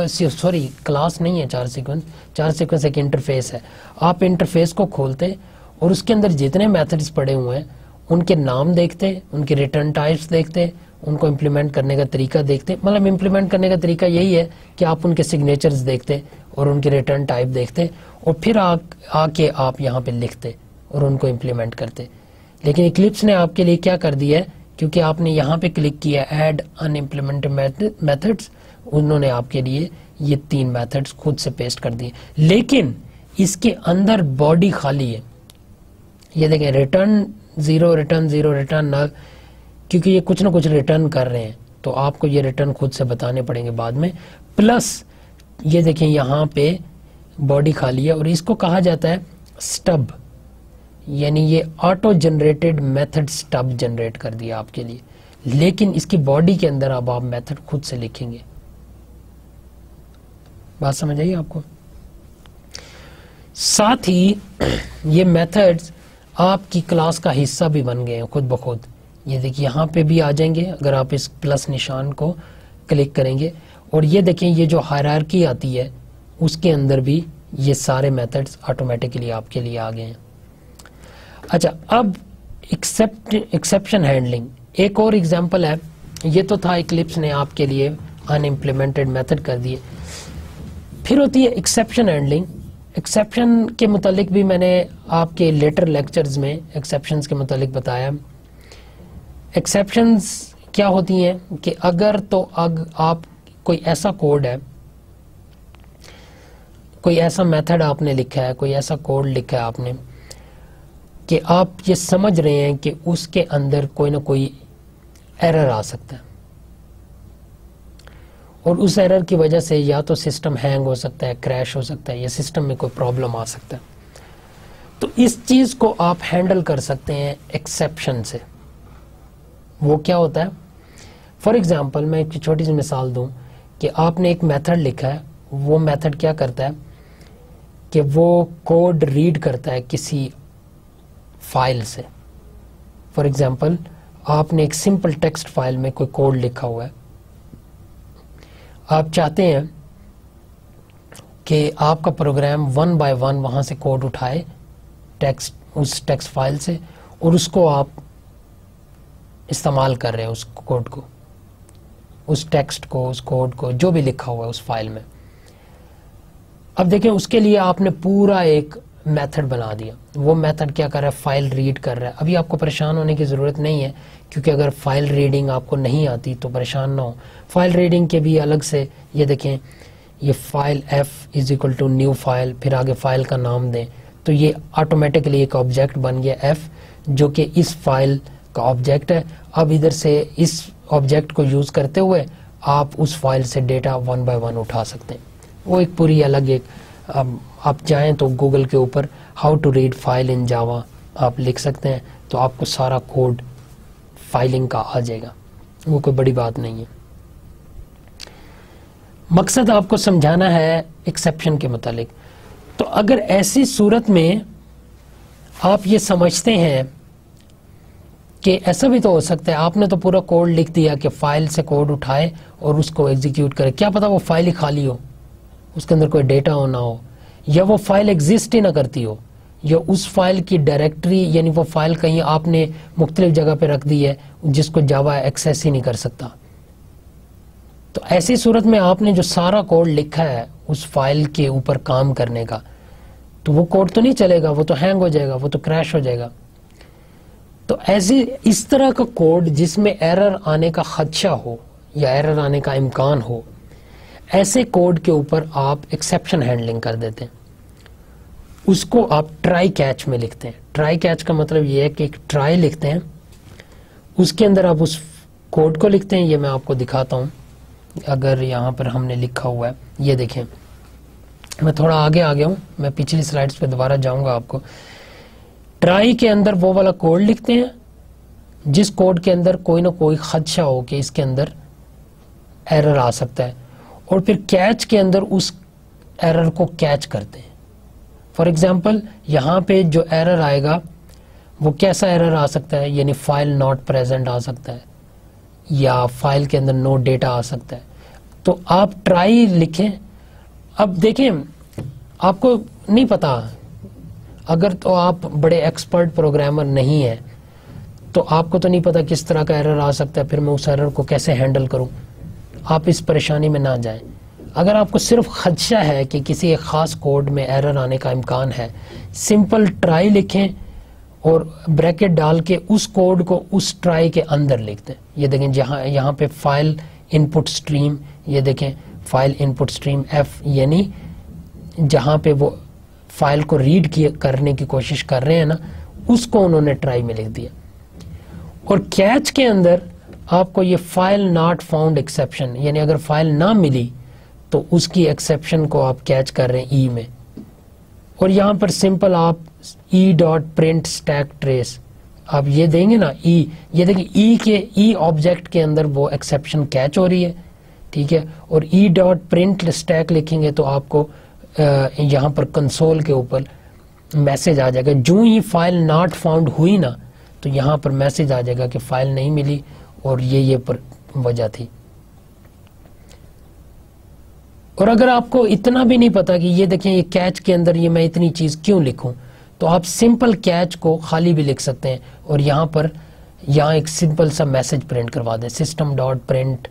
سوری کلاس نہیں ہے چار سیکوینس چار سیکوینس ایک انٹرفیس ہے۔ آپ انٹرفیس کو کھولتے اور اس کے اندر جتنے میتھڈز پڑے ہوئے ہیں، ان کے نام دیکھتے، ان کے ریٹرن ٹائپس دیکھتے ان کو امپلیمنٹ کرنے کا طریقہ دیکھتے مطلب امپلیمنٹ کرنے کا طریقہ یہی ہے کہ آپ ان کے سگنیچرز دیکھتے اور ان کے ریٹرن ٹائپ دیکھتے اور پھر آ کے آپ یہاں پہ لکھتے اور ان کو امپلیمنٹ کرتے۔ لیکن اکلپس نے آپ کے لیے کیا کر دیا ہے؟ کیونکہ آپ نے یہاں پہ کلک کیا ایڈ ان امپلیمنٹ میتھڈس انہوں نے آپ کے لیے یہ تین میتھڈس خود سے پیسٹ کر دیے۔ لیکن اس کے اندر باڈی خالی ہے۔ یہ دیکھیں return zero return zero return null کیونکہ یہ کچھ نہ کچھ ریٹرن کر رہے ہیں، تو آپ کو یہ ریٹرن خود سے بتانے پڑیں گے بعد میں۔ پلس یہ دیکھیں یہاں پہ باڈی خالی ہے اور اس کو کہا جاتا ہے سٹب یعنی یہ auto generated method stub generate کر دیا آپ کے لیے۔ لیکن اس کی باڈی کے اندر اب آپ میتھڈ خود سے لکھیں گے۔ بات سمجھ آئیے آپ کو؟ ساتھ ہی یہ میتھڈز آپ کی کلاس کا حصہ بھی بن گئے ہیں خود بخود۔ یہ دیکھیں یہاں پہ بھی آ جائیں گے، اگر آپ اس پلس نشان کو کلک کریں گے۔ اور یہ دیکھیں، یہ جو ہائرارکی آتی ہے، اس کے اندر بھی یہ سارے میتھڈز آٹومیٹکلی آپ کے لیے آ گئے ہیں۔ اچھا اب ایکسیپشن ہینڈلنگ ایک اور ایگزامپل ہے، یہ تو تھا اکلپس نے آپ کے لیے ان امپلیمنٹڈ میتھڈ کر دیے۔ پھر ہوتی ہے ایکسیپشن ہینڈلنگ ایکسیپشن کے متعلق بھی میں نے آپ کے لیٹر لیکچرز میں ایکسیپشنز کے متعلق بتایا۔ ایکسیپشنز کیا ہوتی ہیں کہ اگر تو اگ آپ کوئی ایسا کوڈ ہے، کوئی ایسا میتھڈ آپ نے لکھا ہے، کوئی ایسا کوڈ لکھا ہے آپ نے، کہ آپ یہ سمجھ رہے ہیں کہ اس کے اندر کوئی نہ کوئی ایرر آ سکتا ہے۔ اور اس ایرر کی وجہ سے یا تو سسٹم ہینگ ہو سکتا ہے کریش ہو سکتا ہے، یا سسٹم میں کوئی پرابلم آ سکتا ہے۔ تو اس چیز کو آپ ہینڈل کر سکتے ہیں ایکسیپشن سے۔ وہ کیا ہوتا ہے؟ فار ایگزامپل میں ایک چھوٹی سی مثال دوں کہ آپ نے ایک میتھڈ لکھا ہے، وہ میتھڈ کیا کرتا ہے؟ کہ وہ کوڈ ریڈ کرتا ہے کسی فائل سے۔ فار ایگزامپل آپ نے ایک سمپل ٹیکسٹ فائل میں کوئی کوڈ لکھا ہوا ہے۔ آپ چاہتے ہیں کہ آپ کا پروگرام ون بائی ون وہاں سے کوڈ اٹھائے ٹیکسٹ اس ٹیکسٹ فائل سے، اور اس کو آپ استعمال کر رہے ہیں اس کوڈ کو، اس ٹیکسٹ کو، اس کوڈ کو، جو بھی لکھا ہوا ہے اس فائل میں۔ اب دیکھیں اس کے لیے آپ نے پورا ایک میتھڈ بنا دیا۔ وہ میتھڈ کیا کر رہا ہے؟ فائل ریڈ کر رہا ہے۔ ابھی آپ کو پریشان ہونے کی ضرورت نہیں ہے، کیونکہ اگر فائل ریڈنگ آپ کو نہیں آتی تو پریشان نہ ہو۔ فائل ریڈنگ کے بھی الگ سے، یہ دیکھیں، یہ file F is equal to new file پھر آگے فائل کا نام دیں۔ تو یہ آٹومیٹکلی ایک آبجیکٹ بن گیا ایف جو کہ اس فائل کا آبجیکٹ ہے۔ اب ادھر سے اس آبجیکٹ کو یوز کرتے ہوئے آپ اس فائل سے ڈیٹا ون بائی ون اٹھا سکتے ہیں۔ وہ ایک پوری الگ ایک آپ جائیں تو گوگل کے اوپر how to read file in Java آپ لکھ سکتے ہیں تو آپ کو سارا کوڈ فائلنگ کا آ جائے گا۔ وہ کوئی بڑی بات نہیں ہے۔ مقصد آپ کو سمجھانا ہے ایکسیپشن کے متعلق۔ تو اگر ایسی صورت میں آپ یہ سمجھتے ہیں کہ ایسا بھی تو ہو سکتا ہے، آپ نے تو پورا کوڈ لکھ دیا کہ فائل سے کوڈ اٹھائے اور اس کو ایگزیکیوٹ کرے۔ کیا پتا وہ فائل ہی خالی ہو، اس کے اندر کوئی ڈیٹا ہو نہ ہو، یا وہ فائل ایگزسٹ ہی نہ کرتی ہو، یا اس فائل کی ڈائریکٹری یعنی وہ فائل کہیں آپ نے مختلف جگہ پہ رکھ دی ہے، جس کو جاوا ایکسیس ہی نہیں کر سکتا۔ تو ایسی صورت میں آپ نے جو سارا کوڈ لکھا ہے اس فائل کے اوپر کام کرنے کا، تو وہ کوڈ تو نہیں چلے گا، وہ تو ہینگ ہو جائے گا، وہ تو کریش ہو جائے گا۔ تو ایسی اس طرح کا کوڈ جس میں ایرر آنے کا خدشہ ہو یا ایرر آنے کا امکان ہو، ایسے کوڈ کے اوپر آپ ایکسیپشن ہینڈلنگ کر دیتے ہیں۔ اس کو آپ ٹرائی کیچ میں لکھتے ہیں۔ ٹرائی کیچ کا مطلب یہ ہے کہ ایک ٹرائی لکھتے ہیں۔ اس کے اندر آپ اس کوڈ کو لکھتے ہیں، یہ میں آپ کو دکھاتا ہوں۔ اگر یہاں پر ہم نے لکھا ہوا ہے، یہ دیکھیں۔ میں تھوڑا آگے آ گیا ہوں، میں پچھلی سلائڈز پہ دوبارہ جاؤں گا آپ کو۔ ٹرائی کے اندر وہ والا کوڈ لکھتے ہیں جس کوڈ کے اندر کوئی نہ کوئی خدشہ ہو کہ اس کے اندر ایرر آ سکتا ہے اور پھر کیچ کے اندر اس ایرر کو کیچ کرتے ہیں۔ فار ایگزامپل یہاں پہ جو ایرر آئے گا، وہ کیسا ایرر آ سکتا ہے؟ یعنی فائل ناٹ پریزنٹ آ سکتا ہے یا فائل کے اندر نو ڈیٹا آ سکتا ہے۔ تو آپ ٹرائی لکھیں۔ اب دیکھیں، آپ کو نہیں پتا اگر تو آپ بڑے ایکسپرٹ پروگرامر نہیں ہیں، تو آپ کو تو نہیں پتا کس طرح کا ایرر آ سکتا ہے، پھر میں اس ایرر کو کیسے ہینڈل کروں؟ آپ اس پریشانی میں نہ جائیں۔ اگر آپ کو صرف خدشہ ہے کہ کسی ایک خاص کوڈ میں ایرر آنے کا امکان ہے سمپل ٹرائی لکھیں اور بریکٹ ڈال کے اس کوڈ کو اس ٹرائی کے اندر لکھ دیں۔ یہ دیکھیں جہاں، یہاں پہ فائل ان پٹ اسٹریم یہ دیکھیں file input stream F یعنی جہاں پہ وہ فائل کو ریڈ کرنے کی کوشش کر رہے ہیں نا، اس کو انہوں نے ٹرائی میں لکھ دیا۔ اور کیچ کے اندر آپ کو یہ فائل ناٹ فاؤنڈ ایکسیپشن یعنی اگر فائل نہ ملی تو اس کی ایکسیپشن کو آپ کیچ کر رہے ہیں ای میں۔ اور یہاں پر سمپل آپ E dot print stack trace آپ یہ دیں گے نا ای یہ دیکھیں ای کے ای آبجیکٹ کے اندر وہ ایکسیپشن کیچ ہو رہی ہے، ٹھیک ہے؟ اور ای ڈاٹ پرنٹ اسٹیک لکھیں گے تو آپ کو یہاں پر کنسول کے اوپر میسج آ جائے گا۔ جو ہی فائل ناٹ فاؤنڈ ہوئی نا، تو یہاں پر میسج آ جائے گا کہ فائل نہیں ملی اور یہ یہ پر وجہ تھی۔ اور اگر آپ کو اتنا بھی نہیں پتا کہ یہ دیکھیں، یہ کیچ کے اندر یہ میں اتنی چیز کیوں لکھوں، تو آپ سمپل کیچ کو خالی بھی لکھ سکتے ہیں اور یہاں پر یہاں ایک سمپل سا میسج پرنٹ کروا دیں۔ System dot print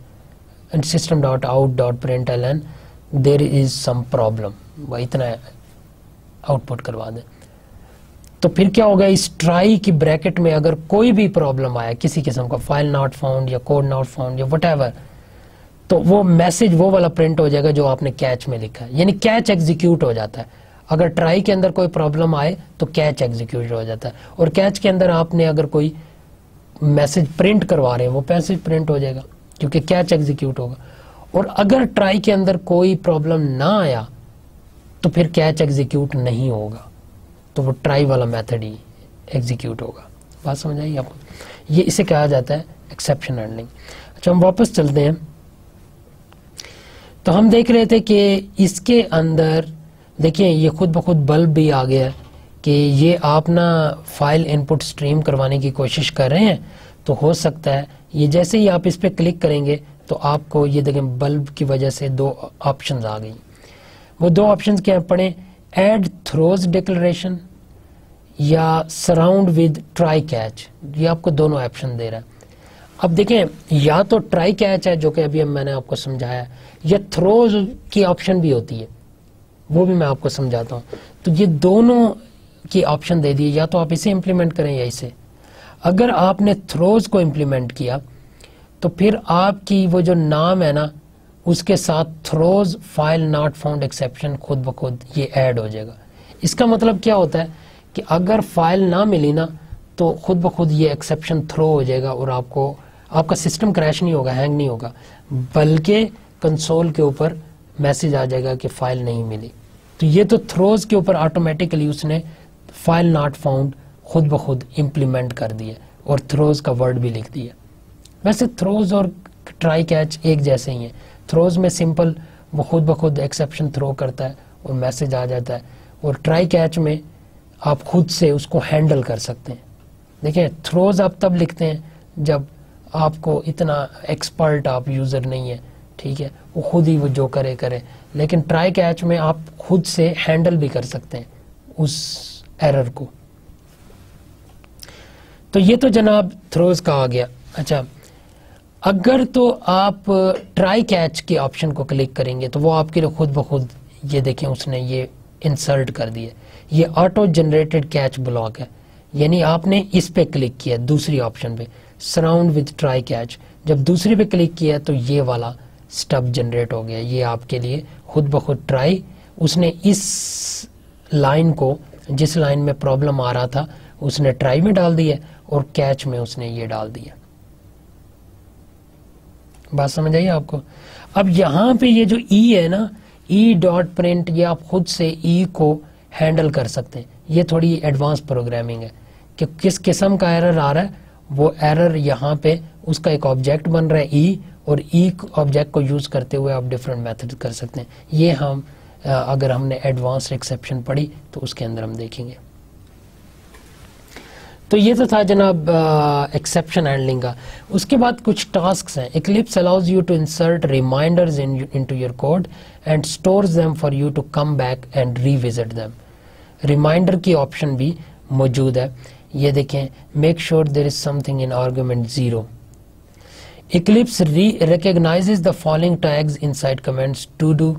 system dot out dot print L N there is some problem اتنا آؤٹ پٹ کروا دیں۔ تو پھر کیا ہوگا؟ اس ٹرائی کی بریکٹ میں اگر کوئی بھی پرابلم آیا کسی قسم کا فائل ناٹ فاؤنڈ یا کوڈ ناٹ فاؤنڈ یا وٹ ایور تو وہ میسج وہ والا پرنٹ ہو جائے گا جو آپ نے کیچ میں لکھا ہے۔ یعنی کیچ ایگزیکیوٹ ہو جاتا ہے۔ اگر ٹرائی کے اندر کوئی پرابلم آئے، تو کیچ ایگزیکیوٹ ہو جاتا ہے۔ اور کیچ کے اندر آپ نے اگر کوئی میسج پرنٹ کروا رہے ہیں، وہ میسج پرنٹ ہو جائے گا، کیونکہ کیچ ایگزیکیوٹ ہوگا۔ اور اگر ٹرائی کے اندر کوئی پرابلم نہ آیا تو پھر کیچ ایگزیکیوٹ نہیں ہوگا۔ تو وہ ٹرائی والا میتھڈ ہی ایگزیکیوٹ ہوگا۔ بات سمجھ آئیے آپ کو؟ یہ اسے کہا جاتا ہے ایکسیپشن ہینڈلنگ اچھا ہم واپس چلتے ہیں۔ تو ہم دیکھ رہے تھے کہ اس کے اندر، دیکھیں، یہ خود بخود بلب بھی آ گیا کہ یہ آپ نا فائل ان پٹ اسٹریم کروانے کی کوشش کر رہے ہیں۔ تو ہو سکتا ہے، یہ جیسے ہی آپ اس پہ کلک کریں گے تو آپ کو یہ دیکھیں، بلب کی وجہ سے دو آپشنز آ گئی وہ دو آپشنز کیا پڑھیں ایڈ تھروز ڈکلریشن یا سراؤنڈ ود ٹرائی کیچ یہ آپ کو دونوں آپشن دے رہا ہے۔ اب دیکھیں، یا تو ٹرائی کیچ ہے، جو کہ ابھی میں نے آپ کو سمجھایا، یا تھروز کی آپشن بھی ہوتی ہے۔ وہ بھی میں آپ کو سمجھاتا ہوں۔ تو یہ دونوں کی آپشن دے دی یا تو آپ اسے امپلیمنٹ کریں یا اسے۔ اگر آپ نے تھروز کو امپلیمنٹ کیا، تو پھر آپ کی وہ جو نام ہے نا اس کے ساتھ throws file not found exception خود بخود یہ ایڈ ہو جائے گا۔ اس کا مطلب کیا ہوتا ہے کہ اگر فائل نہ ملی نا تو خود بخود یہ ایکسیپشن تھرو ہو جائے گا اور آپ کو آپ کا سسٹم کریش نہیں ہوگا ہینگ نہیں ہوگا۔ بلکہ کنسول کے اوپر میسج آ جائے گا کہ فائل نہیں ملی۔ تو یہ تو تھروز کے اوپر آٹومیٹکلی اس نے فائل ناٹ فاؤنڈ خود بخود امپلیمنٹ کر دیا اور تھروز کا ورڈ بھی لکھ دیا۔ ویسے تھروز اور ٹرائی کیچ ایک جیسے ہی ہیں۔ تھروز میں سمپل وہ خود بخود ایکسیپشن تھرو کرتا ہے اور میسج آ جاتا ہے اور ٹرائی کیچ میں آپ خود سے اس کو ہینڈل کر سکتے ہیں۔ دیکھیں، تھروز آپ تب لکھتے ہیں جب آپ کو اتنا ایکسپرٹ آپ یوزر نہیں ہے ٹھیک ہے؟ وہ خود ہی وہ جو کرے کرے۔ لیکن ٹرائی کیچ میں آپ خود سے ہینڈل بھی کر سکتے ہیں اس ایرر کو۔ تو یہ تو جناب تھروز کا آ گیا۔ اچھا اگر تو آپ ٹرائی کیچ کے آپشن کو کلک کریں گے تو وہ آپ کے لیے خود بخود یہ دیکھیں اس نے یہ انسرٹ کر دیا یہ آٹو جنریٹڈ کیچ بلاک ہے۔ یعنی آپ نے اس پہ کلک کیا دوسری آپشن پہ۔ سراؤنڈ وتھ ٹرائی کیچ جب دوسری پہ کلک کیا تو یہ والا سٹب جنریٹ ہو گیا۔ یہ آپ کے لیے خود بخود ٹرائی اس نے اس لائن کو، جس لائن میں پرابلم آ رہا تھا، اس نے ٹرائی میں ڈال دیا اور کیچ میں اس نے یہ ڈال دیا بات سمجھ آئیے آپ کو؟ اب یہاں پہ یہ جو ای ہے نا ای ڈاٹ پرنٹ یہ آپ خود سے ای کو ہینڈل کر سکتے ہیں۔ یہ تھوڑی ایڈوانس پروگرامنگ ہے کہ کس قسم کا ایرر آ رہا ہے، وہ ایرر یہاں پہ اس کا ایک آبجیکٹ بن رہا ہے ای اور ای آبجیکٹ کو یوز کرتے ہوئے آپ ڈفرینٹ میتھڈ کر سکتے ہیں۔ یہ ہم اگر ہم نے ایڈوانس ایکسیپشن پڑھی تو اس کے اندر ہم دیکھیں گے۔ تو یہ تو تھا جناب ایکسیپشن ہینڈلنگ کا اس کے بعد کچھ ٹاسکس ہیں۔ Eclipse allows you to insert reminders into your code and stores them for you to come back and revisit them reminder کی آپشن بھی موجود ہے۔ یہ دیکھیں make sure there is something in argument zero Eclipse recognise the following tags inside comments to do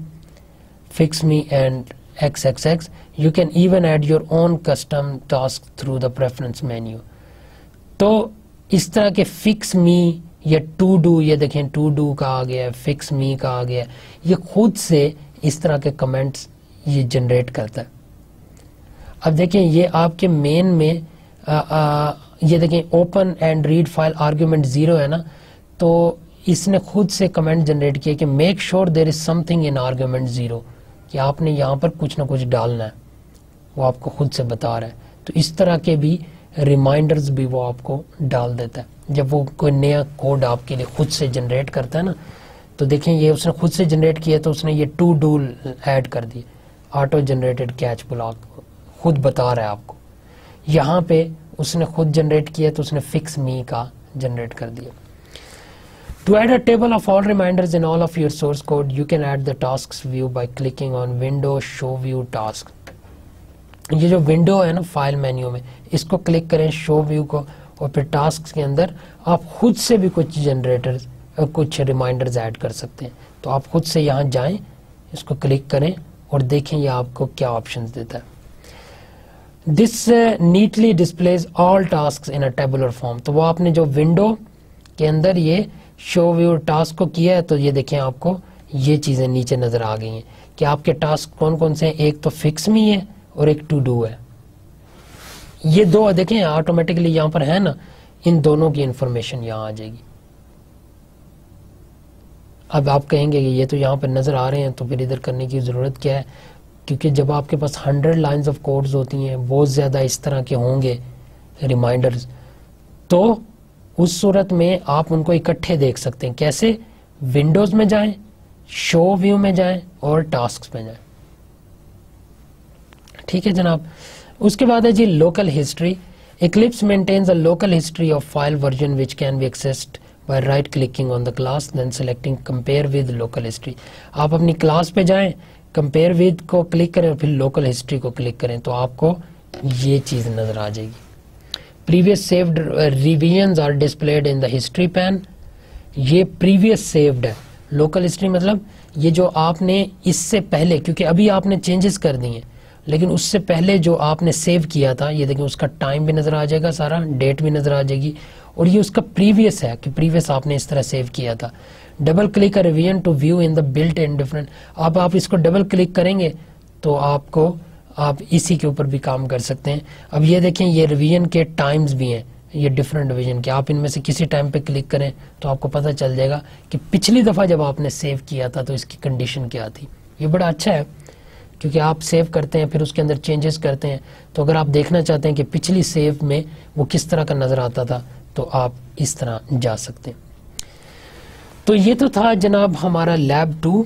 fix me and X X X you can even add your own custom task through the preference menu تو اس طرح کے fix می یا to do یہ دیکھیں to do کا آ گیا fix می کا آ گیا، یہ خود سے اس طرح کے کمنٹس یہ جنریٹ کرتا ہے۔ اب دیکھیں یہ آپ کے مین میں یہ دیکھیں open and read file argument zero ہے نا۔ تو اس نے خود سے کمنٹ جنریٹ کیا کہ make sure there is something in argument zero کہ آپ نے یہاں پر کچھ نہ کچھ ڈالنا ہے۔ وہ آپ کو خود سے بتا رہا ہے۔ تو اس طرح کے بھی ریمائنڈرز بھی وہ آپ کو ڈال دیتا ہے۔ جب وہ کوئی نیا کوڈ آپ کے لیے خود سے جنریٹ کرتا ہے نا، تو دیکھیں یہ اس نے خود سے جنریٹ کیا تو اس نے یہ ٹو ڈول ایڈ کر دی۔ آٹو جنریٹڈ کیچ بلاک خود بتا رہا ہے آپ کو۔ یہاں پہ اس نے خود جنریٹ کیا تو اس نے فکس می کا جنریٹ کر دیا۔ To add a table of all reminders in all of your source code you can add the task view by clicking on window show view task یہ جو ونڈو ہے نا فائل مینیو میں، اس کو click کریں شو view کو، اور پھر ٹاسک کے اندر آپ خود سے بھی کچھ جنریٹر کچھ ریمائنڈرز ایڈ کر سکتے ہیں۔ تو آپ خود سے یہاں جائیں، اس کو کلک کریں اور دیکھیں یہ آپ کو کیا آپشنز دیتا ہے۔ This neatly displays all tasks in tabular form تو وہ آپ نے جو ونڈو کے اندر یہ شو ویو ٹاسک کو کیا ہے، تو یہ دیکھیں آپ کو یہ چیزیں نیچے نظر آ گئی ہیں۔ کہ آپ کے ٹاسک کون کون سے ہیں؟ ایک تو فکس می ہے اور ایک ٹو ڈو ہے۔ یہ دو دیکھیں آٹومیٹکلی یہاں پر ہے نا، ان دونوں کی انفارمیشن یہاں آ جائے گی۔ اب آپ کہیں گے کہ یہ تو یہاں پر نظر آ رہے ہیں، تو پھر ادھر کرنے کی ضرورت کیا ہے؟ کیونکہ جب آپ کے پاس ہنڈریڈ لائنز آف کوڈز ہوتی ہیں، بہت زیادہ اس طرح کے ہوں گے ریمائنڈرز تو اس صورت میں آپ ان کو اکٹھے دیکھ سکتے ہیں۔ کیسے؟ ونڈوز میں جائیں شو ویو میں جائیں اور ٹاسک میں جائیں۔ ٹھیک ہے جناب؟ اس کے بعد ہے جی local history Eclipse maintains a local history of file version which can be accessed by right clicking on the class then selecting compare with local history آپ اپنی کلاس پہ جائیں کمپیئر ود کو کلک کریں اور پھر لوکل ہسٹری کو click کریں تو آپ کو یہ چیز نظر آ جائے گی۔ Previous saved revisions are displayed in the history pane یہ پریویس سیوڈ ہے. لوکل ہسٹری مطلب یہ جو آپ نے اس سے پہلے، کیونکہ ابھی آپ نے چینجز کر دی ہیں۔ لیکن اس سے پہلے جو آپ نے سیو کیا تھا، یہ دیکھیں اس کا ٹائم بھی نظر آ جائے گا سارا ڈیٹ بھی نظر آ جائے گی، اور یہ اس کا پریویس ہے کہ پریویس آپ نے اس طرح سیو کیا تھا۔ Double click revision to view in the built and different اب آپ اس کو ڈبل کلک کریں گے تو آپ کو آپ اسی کے اوپر بھی کام کر سکتے ہیں۔ اب یہ دیکھیں، یہ ریویژن کے ٹائمز بھی ہیں، یہ ڈفرنٹ ڈویژن کے۔ آپ ان میں سے کسی ٹائم پہ کلک کریں تو آپ کو پتہ چل جائے گا کہ پچھلی دفعہ جب آپ نے سیو کیا تھا تو اس کی کنڈیشن کیا تھی۔ یہ بڑا اچھا ہے۔ کیونکہ آپ سیو کرتے ہیں، پھر اس کے اندر چینجز کرتے ہیں۔ تو اگر آپ دیکھنا چاہتے ہیں کہ پچھلی سیو میں وہ کس طرح کا نظر آتا تھا، تو آپ اس طرح جا سکتے ہیں۔ تو یہ تو تھا جناب ہمارا لیب ٹو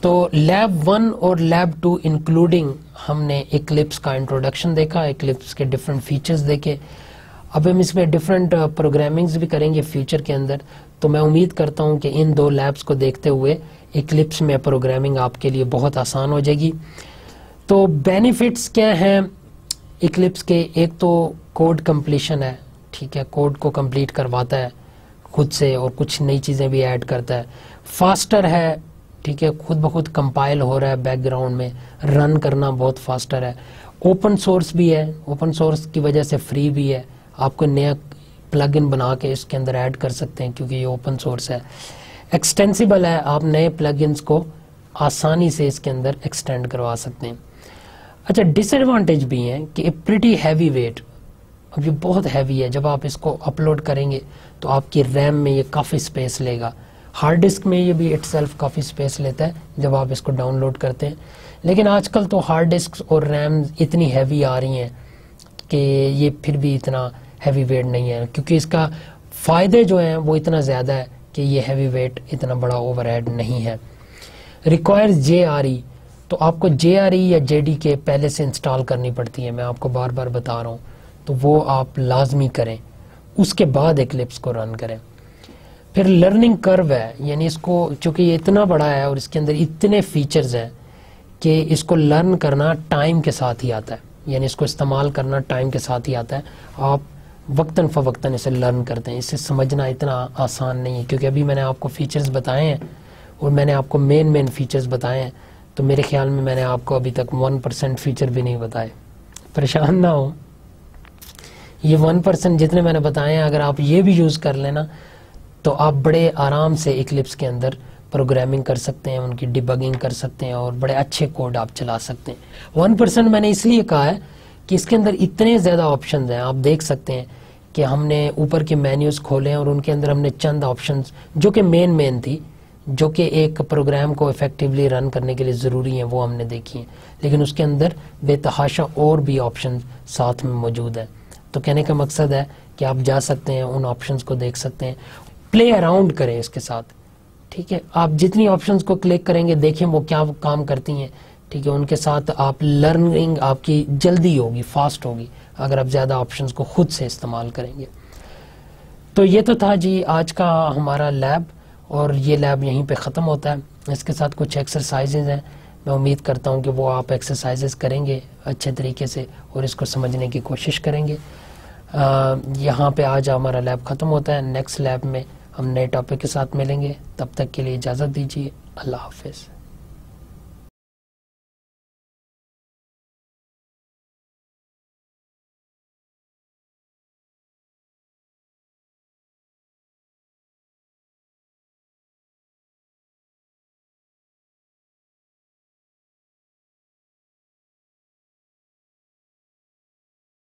تو لیب ون اور لیب ٹو انکلوڈنگ ہم نے اکلپس کا انٹروڈکشن دیکھا اکلپس کے ڈفرنٹ فیچرز دیکھے۔ اب ہم اس میں ڈفرنٹ پروگرامنگز uh, بھی کریں گے فیوچر کے اندر۔ تو میں امید کرتا ہوں کہ ان دو لیبس کو دیکھتے ہوئے اکلپس میں پروگرامنگ آپ کے لیے بہت آسان ہو جائے گی۔ تو بینیفٹس کیا ہیں اکلپس کے؟ ایک تو کوڈ کمپلیشن ہے، ٹھیک ہے کوڈ کو کمپلیٹ کرواتا ہے، خود سے اور کچھ نئی چیزیں بھی ایڈ کرتا ہے۔ فاسٹر ہے، ٹھیک ہے، خود بخود کمپائل ہو رہا ہے بیک گراؤنڈ میں۔ رن کرنا بہت فاسٹر ہے۔ اوپن سورس بھی ہے اوپن سورس کی وجہ سے فری بھی ہے۔ آپ کو نیا پلگ ان بنا کے اس کے اندر ایڈ کر سکتے ہیں کیونکہ یہ اوپن سورس ہے۔ ایکسٹینسیبل ہے۔ آپ نئے پلگ انس کو آسانی سے اس کے اندر ایکسٹینڈ کروا سکتے ہیں۔ اچھا ڈس ایڈوانٹیج بھی ہیں کہ پریٹی ہیوی ویٹ اب یہ بہت ہیوی ہے۔ جب آپ اس کو اپلوڈ کریں گے تو آپ کی ریم میں یہ کافی سپیس لے گا۔ ہارڈ ڈسک میں یہ بھی اٹ سیلف کافی سپیس لیتا ہے جب آپ اس کو ڈاؤن لوڈ کرتے ہیں۔ لیکن آج کل تو ہارڈ ڈسک اور ریم اتنی ہیوی آ رہی ہیں کہ یہ پھر بھی اتنا ہیوی ویٹ نہیں ہے۔ کیونکہ اس کا فائدے جو ہیں وہ اتنا زیادہ ہے۔ کہ یہ ہیوی ویٹ اتنا بڑا اوور ہیڈ نہیں ہے۔ ریکوائر جے آر ای تو آپ کو جے آر ای یا جے ڈی کے پہلے سے انسٹال کرنی پڑتی ہے، میں آپ کو بار بار بتا رہا ہوں۔ تو وہ آپ لازمی کریں۔ اس کے بعد ایکلپس کو رن کریں۔ پھر لرننگ کرو ہے یعنی اس کو چونکہ یہ اتنا بڑا ہے اور اس کے اندر اتنے فیچرز ہیں کہ اس کو لرن کرنا ٹائم کے ساتھ ہی آتا ہے۔ یعنی اس کو استعمال کرنا ٹائم کے ساتھ ہی آتا ہے۔ آپ وقتاً فوقتاً اسے لرن کرتے ہیں۔ اسے سمجھنا اتنا آسان نہیں ہے، کیونکہ ابھی میں نے آپ کو فیچرز بتائے ہیں اور میں نے آپ کو مین مین فیچرز بتائے ہیں۔ تو میرے خیال میں میں نے آپ کو ابھی تک ون پرسینٹ فیچر بھی نہیں بتائے۔ پریشان نہ ہو یہ ون پرسینٹ جتنے میں نے بتائے ہیں، اگر آپ یہ بھی یوز کر لینا، تو آپ بڑے آرام سے اکلپس کے اندر پروگرامنگ کر سکتے ہیں، ان کی ڈبگنگ کر سکتے ہیں اور بڑے اچھے کوڈ آپ چلا سکتے ہیں۔ ون پرسینٹ میں نے اس لیے کہا ہے کہ اس کے اندر اتنے زیادہ آپشنز ہیں۔ آپ دیکھ سکتے ہیں کہ ہم نے اوپر کے مینیوز کھولے اور ان کے اندر ہم نے چند آپشنز جو کہ مین مین تھی، جو کہ ایک پروگرام کو افیکٹولی رن کرنے کے لیے ضروری ہیں، وہ ہم نے دیکھی ہیں۔ لیکن اس کے اندر بے تحاشا اور بھی آپشن ساتھ میں موجود ہیں۔ تو کہنے کا مقصد ہے کہ آپ جا سکتے ہیں، ان آپشنز کو دیکھ سکتے ہیں۔ پلے اراؤنڈ کریں اس کے ساتھ، ٹھیک ہے؟ آپ جتنی آپشنز کو کلک کریں گے، دیکھیں وہ کیا کام کرتی ہیں۔ ٹھیک ہے، ان کے ساتھ آپ لرننگ آپ کی جلدی ہوگی فاسٹ ہوگی، اگر آپ زیادہ آپشنز کو خود سے استعمال کریں گے۔ تو یہ تو تھا جی آج کا ہمارا لیب اور یہ لیب یہیں پہ ختم ہوتا ہے۔ اس کے ساتھ کچھ ایکسرسائزز ہیں۔ میں امید کرتا ہوں کہ وہ آپ ایکسرسائزز کریں گے اچھے طریقے سے، اور اس کو سمجھنے کی کوشش کریں گے۔ یہاں پہ آج ہمارا لیب ختم ہوتا ہے۔ نیکسٹ لیب میں ہم نئے ٹاپک کے ساتھ ملیں گے۔ تب تک کے لیے اجازت دیجیے۔ اللہ حافظ۔